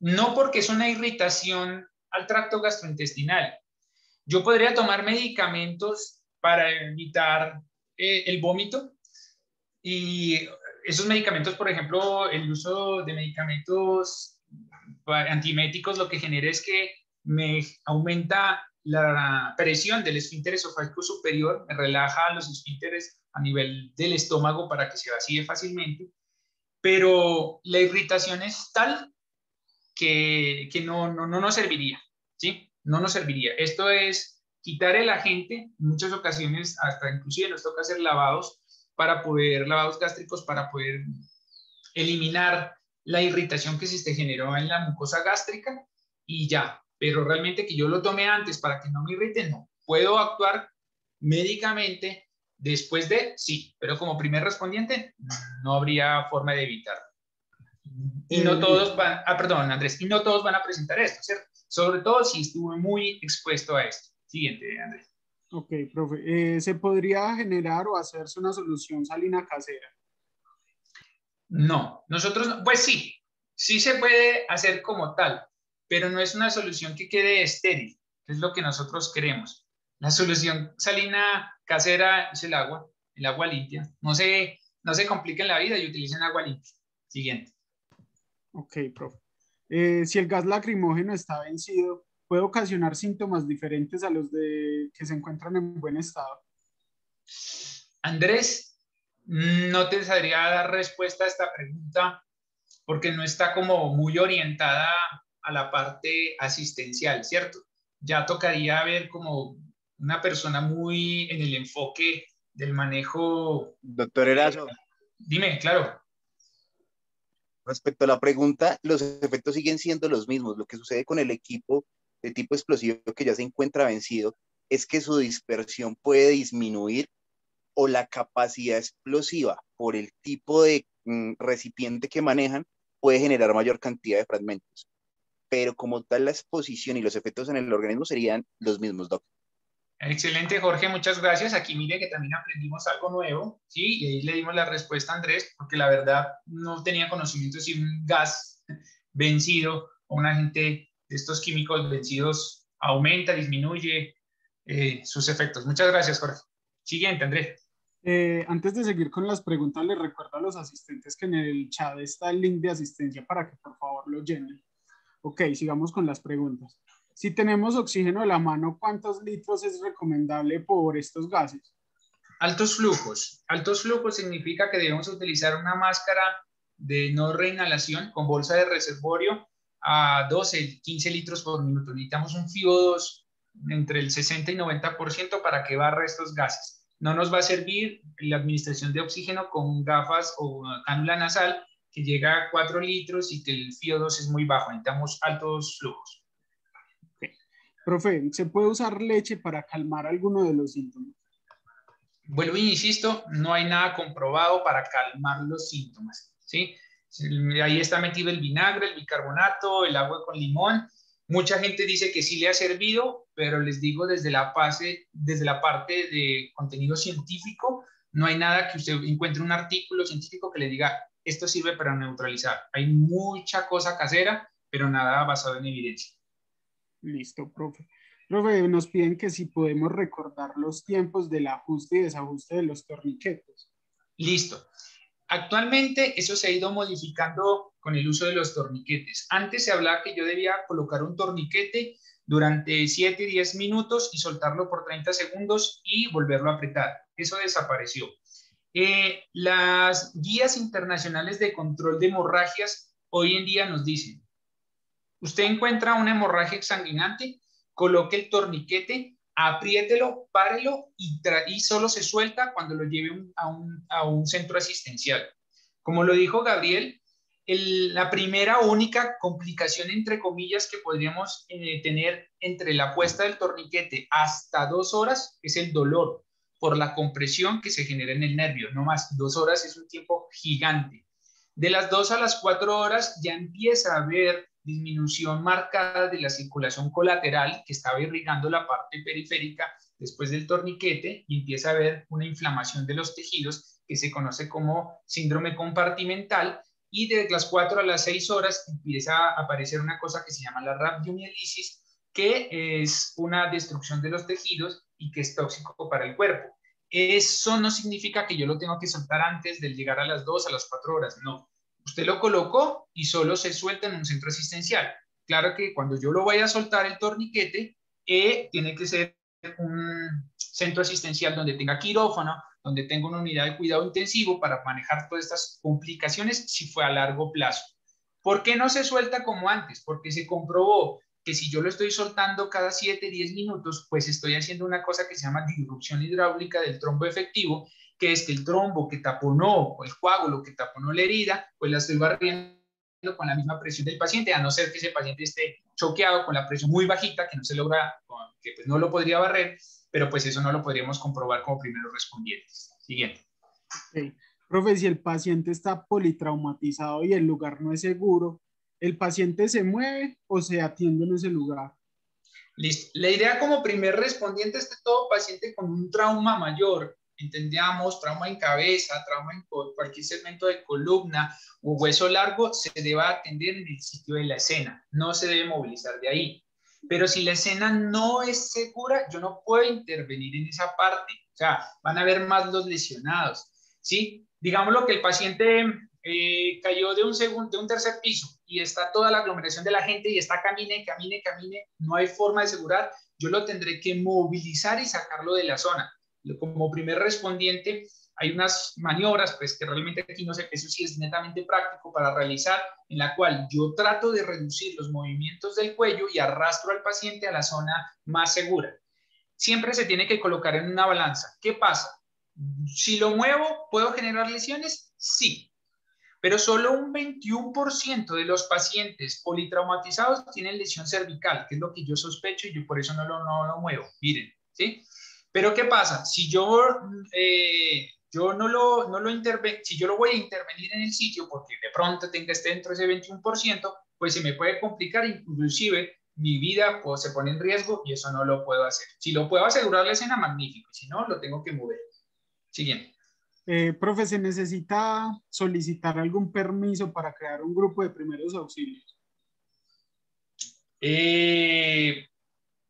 no porque es una irritación al tracto gastrointestinal. Yo podría tomar medicamentos para evitar eh, el vómito. Y esos medicamentos, por ejemplo, el uso de medicamentos antiméticos lo que genera es que me aumenta la presión del esfínter esofágico superior, me relaja los esfínteres a nivel del estómago para que se vacíe fácilmente, pero la irritación es tal que, que no, no, no nos serviría, ¿sí? No nos serviría. Esto es quitar el agente, en muchas ocasiones hasta inclusive nos toca hacer lavados para poder, lavados gástricos para poder eliminar la irritación que se generó en la mucosa gástrica y ya, pero realmente que yo lo tome antes para que no me irrite, no. Puedo actuar médicamente después de, sí, pero como primer respondiente no habría forma de evitarlo. Y no todos van, ah, perdón, Andrés, y no todos van a presentar esto, ¿cierto? Sobre todo si estuve muy expuesto a esto. Siguiente, Andrés. Ok, profe. Eh, ¿Se podría generar o hacerse una solución salina casera? No, nosotros, pues sí, sí se puede hacer como tal, pero no es una solución que quede estéril, que es lo que nosotros queremos. La solución salina casera es el agua, el agua limpia. No se, no se compliquen la vida y utilicen agua limpia. Siguiente. Ok, profe. Eh, si el gas lacrimógeno está vencido, puede ocasionar síntomas diferentes a los de que se encuentran en buen estado? Andrés, no te sabría dar respuesta a esta pregunta porque no está como muy orientada a la parte asistencial, ¿cierto? Ya tocaría ver como una persona muy en el enfoque del manejo. Doctor Erazo. Dime, claro. Respecto a la pregunta, los efectos siguen siendo los mismos. Lo que sucede con el equipo de tipo explosivo que ya se encuentra vencido es que su dispersión puede disminuir o la capacidad explosiva por el tipo de mm, recipiente que manejan puede generar mayor cantidad de fragmentos. Pero como tal, la exposición y los efectos en el organismo serían los mismos, doctor. Excelente, Jorge, muchas gracias. Aquí mire que también aprendimos algo nuevo, ¿sí? Y ahí le dimos la respuesta a Andrés, porque la verdad no tenía conocimiento si un gas [LAUGHS] vencido o un agente estos químicos vencidos aumenta, disminuye eh, sus efectos. Muchas gracias, Jorge. Siguiente, Andrés. Eh, antes de seguir con las preguntas, les recuerdo a los asistentes que en el chat está el link de asistencia para que por favor lo llenen. Ok, sigamos con las preguntas. Si tenemos oxígeno a la mano, ¿cuántos litros es recomendable por estos gases? Altos flujos. Altos flujos significa que debemos utilizar una máscara de no reinhalación con bolsa de reservorio a 12, 15 litros por minuto. Necesitamos un FIO2 entre el 60 y 90% para que barre estos gases. No nos va a servir la administración de oxígeno con gafas o cánula nasal que llega a 4 litros y que el FIO2 es muy bajo. Necesitamos altos flujos. Profe, ¿se puede usar leche para calmar alguno de los síntomas? Vuelvo y insisto, no hay nada comprobado para calmar los síntomas, ¿sí? Ahí está metido el vinagre, el bicarbonato, el agua con limón. Mucha gente dice que sí le ha servido, pero les digo desde la, base, desde la parte de contenido científico, no hay nada que usted encuentre un artículo científico que le diga esto sirve para neutralizar. Hay mucha cosa casera, pero nada basado en evidencia. Listo, profe. Profe, nos piden que si podemos recordar los tiempos del ajuste y desajuste de los torniquetes. Listo. Actualmente eso se ha ido modificando con el uso de los torniquetes. Antes se hablaba que yo debía colocar un torniquete durante 7, 10 minutos y soltarlo por 30 segundos y volverlo a apretar. Eso desapareció. Eh, las guías internacionales de control de hemorragias hoy en día nos dicen, Usted encuentra una hemorragia exsanguinante, coloque el torniquete, apriételo, párelo y, y solo se suelta cuando lo lleve a, un, centro asistencial. Como lo dijo Gabriel, la primera única complicación, entre comillas, que podríamos eh, tener entre la puesta del torniquete hasta dos horas es el dolor por la compresión que se genera en el nervio. No más, dos horas es un tiempo gigante. De las dos a las cuatro horas ya empieza a haber disminución marcada de la circulación colateral que estaba irrigando la parte periférica después del torniquete y empieza a haber una inflamación de los tejidos que se conoce como síndrome compartimental y de las 4 a las 6 horas empieza a aparecer una cosa que se llama la rhabdomiolisis que es una destrucción de los tejidos y que es tóxico para el cuerpo. Eso no significa que yo lo tengo que soltar antes de llegar a las 2 a las 4 horas, no Usted lo colocó y solo se suelta en un centro asistencial. Claro que cuando yo lo vaya a soltar el torniquete, eh, tiene que ser un centro asistencial donde tenga quirófano, donde tenga una unidad de cuidado intensivo para manejar todas estas complicaciones si fue a largo plazo. ¿Por qué no se suelta como antes? Porque se comprobó que si yo lo estoy soltando cada 7, 10 minutos, pues estoy haciendo una cosa que se llama disrupción hidráulica del trombo efectivo que es que el trombo que taponó o el coágulo que taponó la herida, pues la estoy barriendo con la misma presión del paciente, a no ser que ese paciente esté choqueado con la presión muy bajita, que no se logra, que pues no lo podría barrer, pero pues eso no lo podríamos comprobar como primeros respondientes. Siguiente. Okay. Profe, si el paciente está politraumatizado y el lugar no es seguro, ¿el paciente se mueve o se atiende en ese lugar? Listo. La idea como primer respondiente es que todo paciente con un trauma mayor entendíamos trauma en cabeza, trauma en cualquier segmento de columna o hueso largo, se debe atender en el sitio de la escena, no se debe movilizar de ahí. Pero si la escena no es segura, yo no puedo intervenir en esa parte, o sea, van a haber más los lesionados, ¿sí? Digámoslo que el paciente eh, cayó de un, segundo, de un tercer piso y está toda la aglomeración de la gente y está camine, camine, camine, no hay forma de asegurar, yo lo tendré que movilizar y sacarlo de la zona como primer respondiente, hay unas maniobras, pues que realmente aquí no sé, eso sí es netamente práctico para realizar, en la cual yo trato de reducir los movimientos del cuello y arrastro al paciente a la zona más segura. siempre se tiene que colocar en una balanza. ¿Qué pasa? Si lo muevo, ¿puedo generar lesiones? Sí. Pero solo un 21% de los pacientes politraumatizados tienen lesión cervical, que es lo que yo sospecho y yo por eso no lo, no lo muevo. Miren, ¿sí? Pero ¿qué pasa? Si yo, eh, yo no lo, no lo si yo lo voy a intervenir en el sitio porque de pronto tenga este dentro de ese 21%, pues se me puede complicar, inclusive mi vida pues, se pone en riesgo y eso no lo puedo hacer. Si lo puedo asegurar la escena, magnífico. Si no, lo tengo que mover. Siguiente. Eh, profe, ¿se necesita solicitar algún permiso para crear un grupo de primeros auxilios? Eh,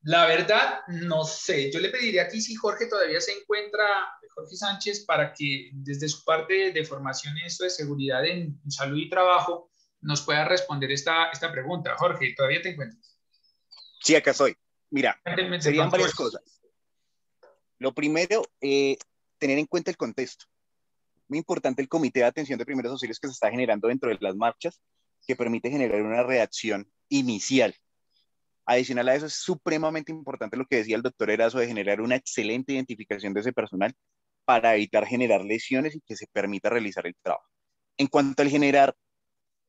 la verdad, no sé. Yo le pediría aquí si Jorge todavía se encuentra, Jorge Sánchez, para que desde su parte de formación en esto de seguridad en, salud y trabajo nos pueda responder esta, esta pregunta. Jorge, ¿todavía te encuentras? Sí, acá estoy. Mira, serían varias cosas. Lo primero, eh, tener en cuenta el contexto. Muy importante el comité de atención de primeros auxilios que se está generando dentro de las marchas, que permite generar una reacción inicial Adicional a eso, es supremamente importante lo que decía el doctor Erazo de generar una excelente identificación de ese personal para evitar generar lesiones y que se permita realizar el trabajo. En cuanto al generar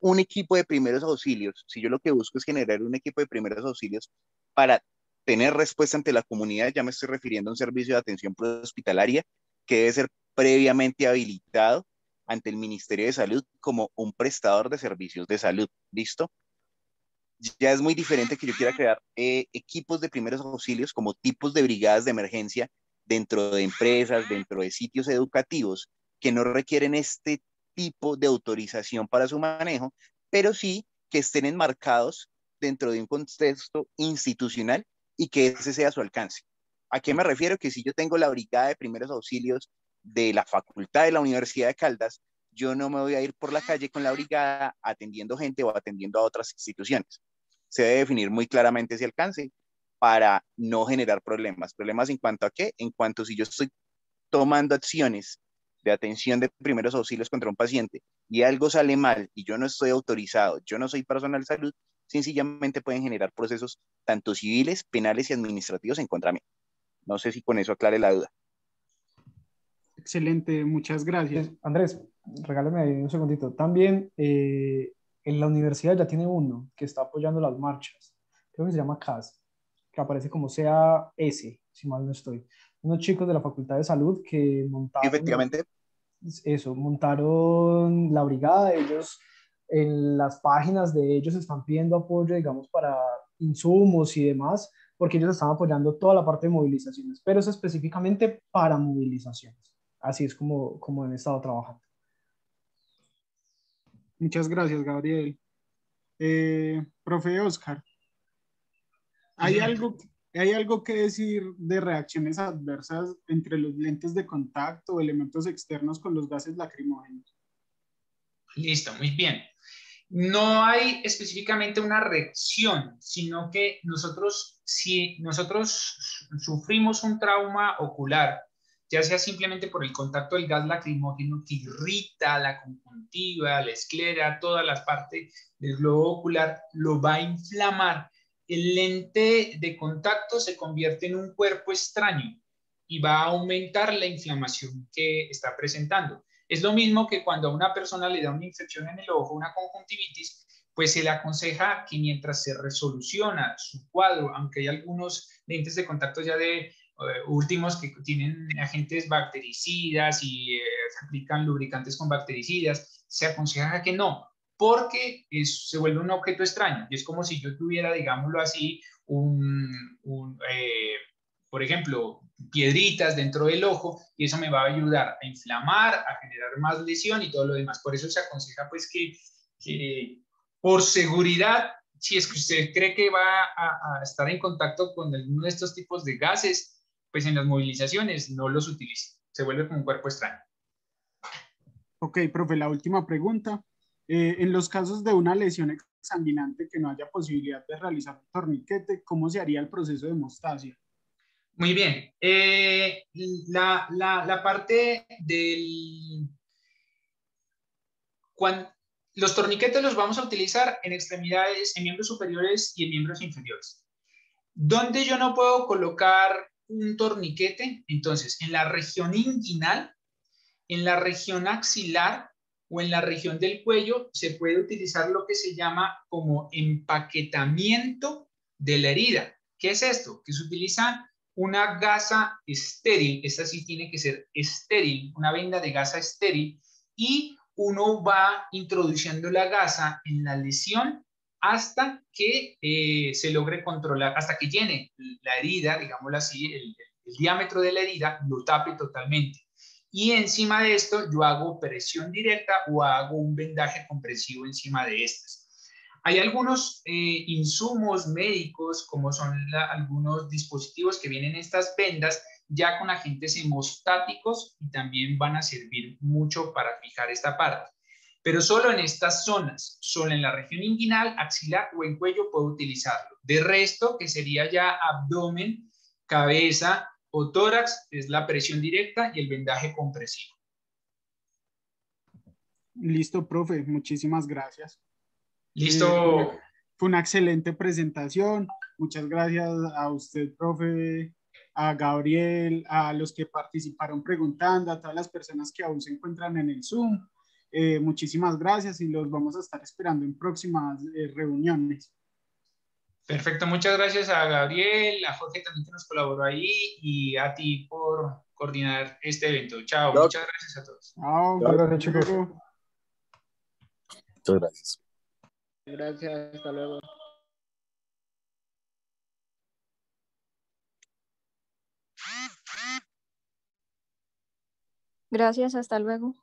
un equipo de primeros auxilios, si yo lo que busco es generar un equipo de primeros auxilios para tener respuesta ante la comunidad, ya me estoy refiriendo a un servicio de atención hospitalaria que debe ser previamente habilitado ante el Ministerio de Salud como un prestador de servicios de salud. ¿Listo? Ya es muy diferente que yo quiera crear eh, equipos de primeros auxilios como tipos de brigadas de emergencia dentro de empresas, dentro de sitios educativos que no requieren este tipo de autorización para su manejo, pero sí que estén enmarcados dentro de un contexto institucional y que ese sea su alcance. ¿A qué me refiero? Que si yo tengo la brigada de primeros auxilios de la facultad de la Universidad de Caldas, yo no me voy a ir por la calle con la brigada atendiendo gente o atendiendo a otras instituciones. Se debe definir muy claramente ese alcance para no generar problemas. ¿Problemas en cuanto a qué? En cuanto si yo estoy tomando acciones de atención de primeros auxilios contra un paciente y algo sale mal y yo no estoy autorizado, yo no soy personal de salud, sencillamente pueden generar procesos tanto civiles, penales y administrativos en contra mí. No sé si con eso aclare la duda. Excelente, muchas gracias. Andrés, regálame un segundito. También eh, en la universidad ya tiene uno que está apoyando las marchas. Creo que se llama CAS, que aparece como CAS, si mal no estoy. Unos chicos de la Facultad de Salud que montaron... Efectivamente. Eso, montaron la brigada. Ellos, en las páginas de ellos están pidiendo apoyo, digamos, para insumos y demás, porque ellos están apoyando toda la parte de movilizaciones, pero es específicamente para movilizaciones. Así es como, como han estado trabajando. Muchas gracias, Gabriel. Eh, profe Oscar, ¿hay algo, ¿hay algo que decir de reacciones adversas entre los lentes de contacto o elementos externos con los gases lacrimógenos? Listo, muy bien. No hay específicamente una reacción, sino que nosotros, si nosotros sufrimos un trauma ocular ya sea simplemente por el contacto del gas lacrimógeno que irrita la conjuntiva, la esclera, todas las partes del globo ocular, lo va a inflamar. El lente de contacto se convierte en un cuerpo extraño y va a aumentar la inflamación que está presentando. Es lo mismo que cuando a una persona le da una infección en el ojo, una conjuntivitis, pues se le aconseja que mientras se resoluciona su cuadro, aunque hay algunos lentes de contacto ya de últimos que tienen agentes bactericidas y eh, aplican lubricantes con bactericidas, se aconseja que no, porque se vuelve un objeto extraño. Y es como si yo tuviera, digámoslo así, un, eh, por ejemplo, piedritas dentro del ojo y eso me va a ayudar a inflamar, a generar más lesión y todo lo demás. Por eso se aconseja pues que, que por seguridad, si es que usted cree que va a, a, estar en contacto con alguno de estos tipos de gases, pues en las movilizaciones no los utiliza. Se vuelve como un cuerpo extraño. Ok, profe, la última pregunta. Eh, en los casos de una lesión exsanguinante que no haya posibilidad de realizar un torniquete, ¿cómo se haría el proceso de hemostasia? Muy bien. Eh, la, la, la, parte del... Cuando, los torniquetes los vamos a utilizar en extremidades, en miembros superiores y en miembros inferiores. ¿Dónde yo no puedo colocar un torniquete, entonces en la región inguinal, en la región axilar o en la región del cuello se puede utilizar lo que se llama como empaquetamiento de la herida. ¿Qué es esto? Que se utiliza una gasa estéril, esta sí tiene que ser estéril, una venda de gasa estéril, y uno va introduciendo la gasa en la lesión hasta que eh, se logre controlar, hasta que llene la herida, digámoslo así, el, diámetro de la herida, lo tape totalmente. Y encima de esto yo hago presión directa o hago un vendaje compresivo encima de estas. Hay algunos eh, insumos médicos, como son algunos dispositivos que vienen en estas vendas, ya con agentes hemostáticos y también van a servir mucho para fijar esta parte. Pero solo en estas zonas, solo en la región inguinal, axilar o en cuello puedo utilizarlo. De resto, que sería ya abdomen, cabeza o tórax, es la presión directa y el vendaje compresivo. Listo, profe. Muchísimas gracias. Listo. Eh, fue una excelente presentación. Muchas gracias a usted, profe, a Gabriel, a los que participaron preguntando, a todas las personas que aún se encuentran en el Zoom. Eh, muchísimas gracias y los vamos a estar esperando en próximas eh, reuniones. Perfecto, muchas gracias a Gabriel, a Jorge también que nos colaboró ahí y a ti por coordinar este evento. Chao, muchas gracias a todos. Chao, gracias chicos. Muchas gracias. Gracias, hasta luego. Gracias, hasta luego.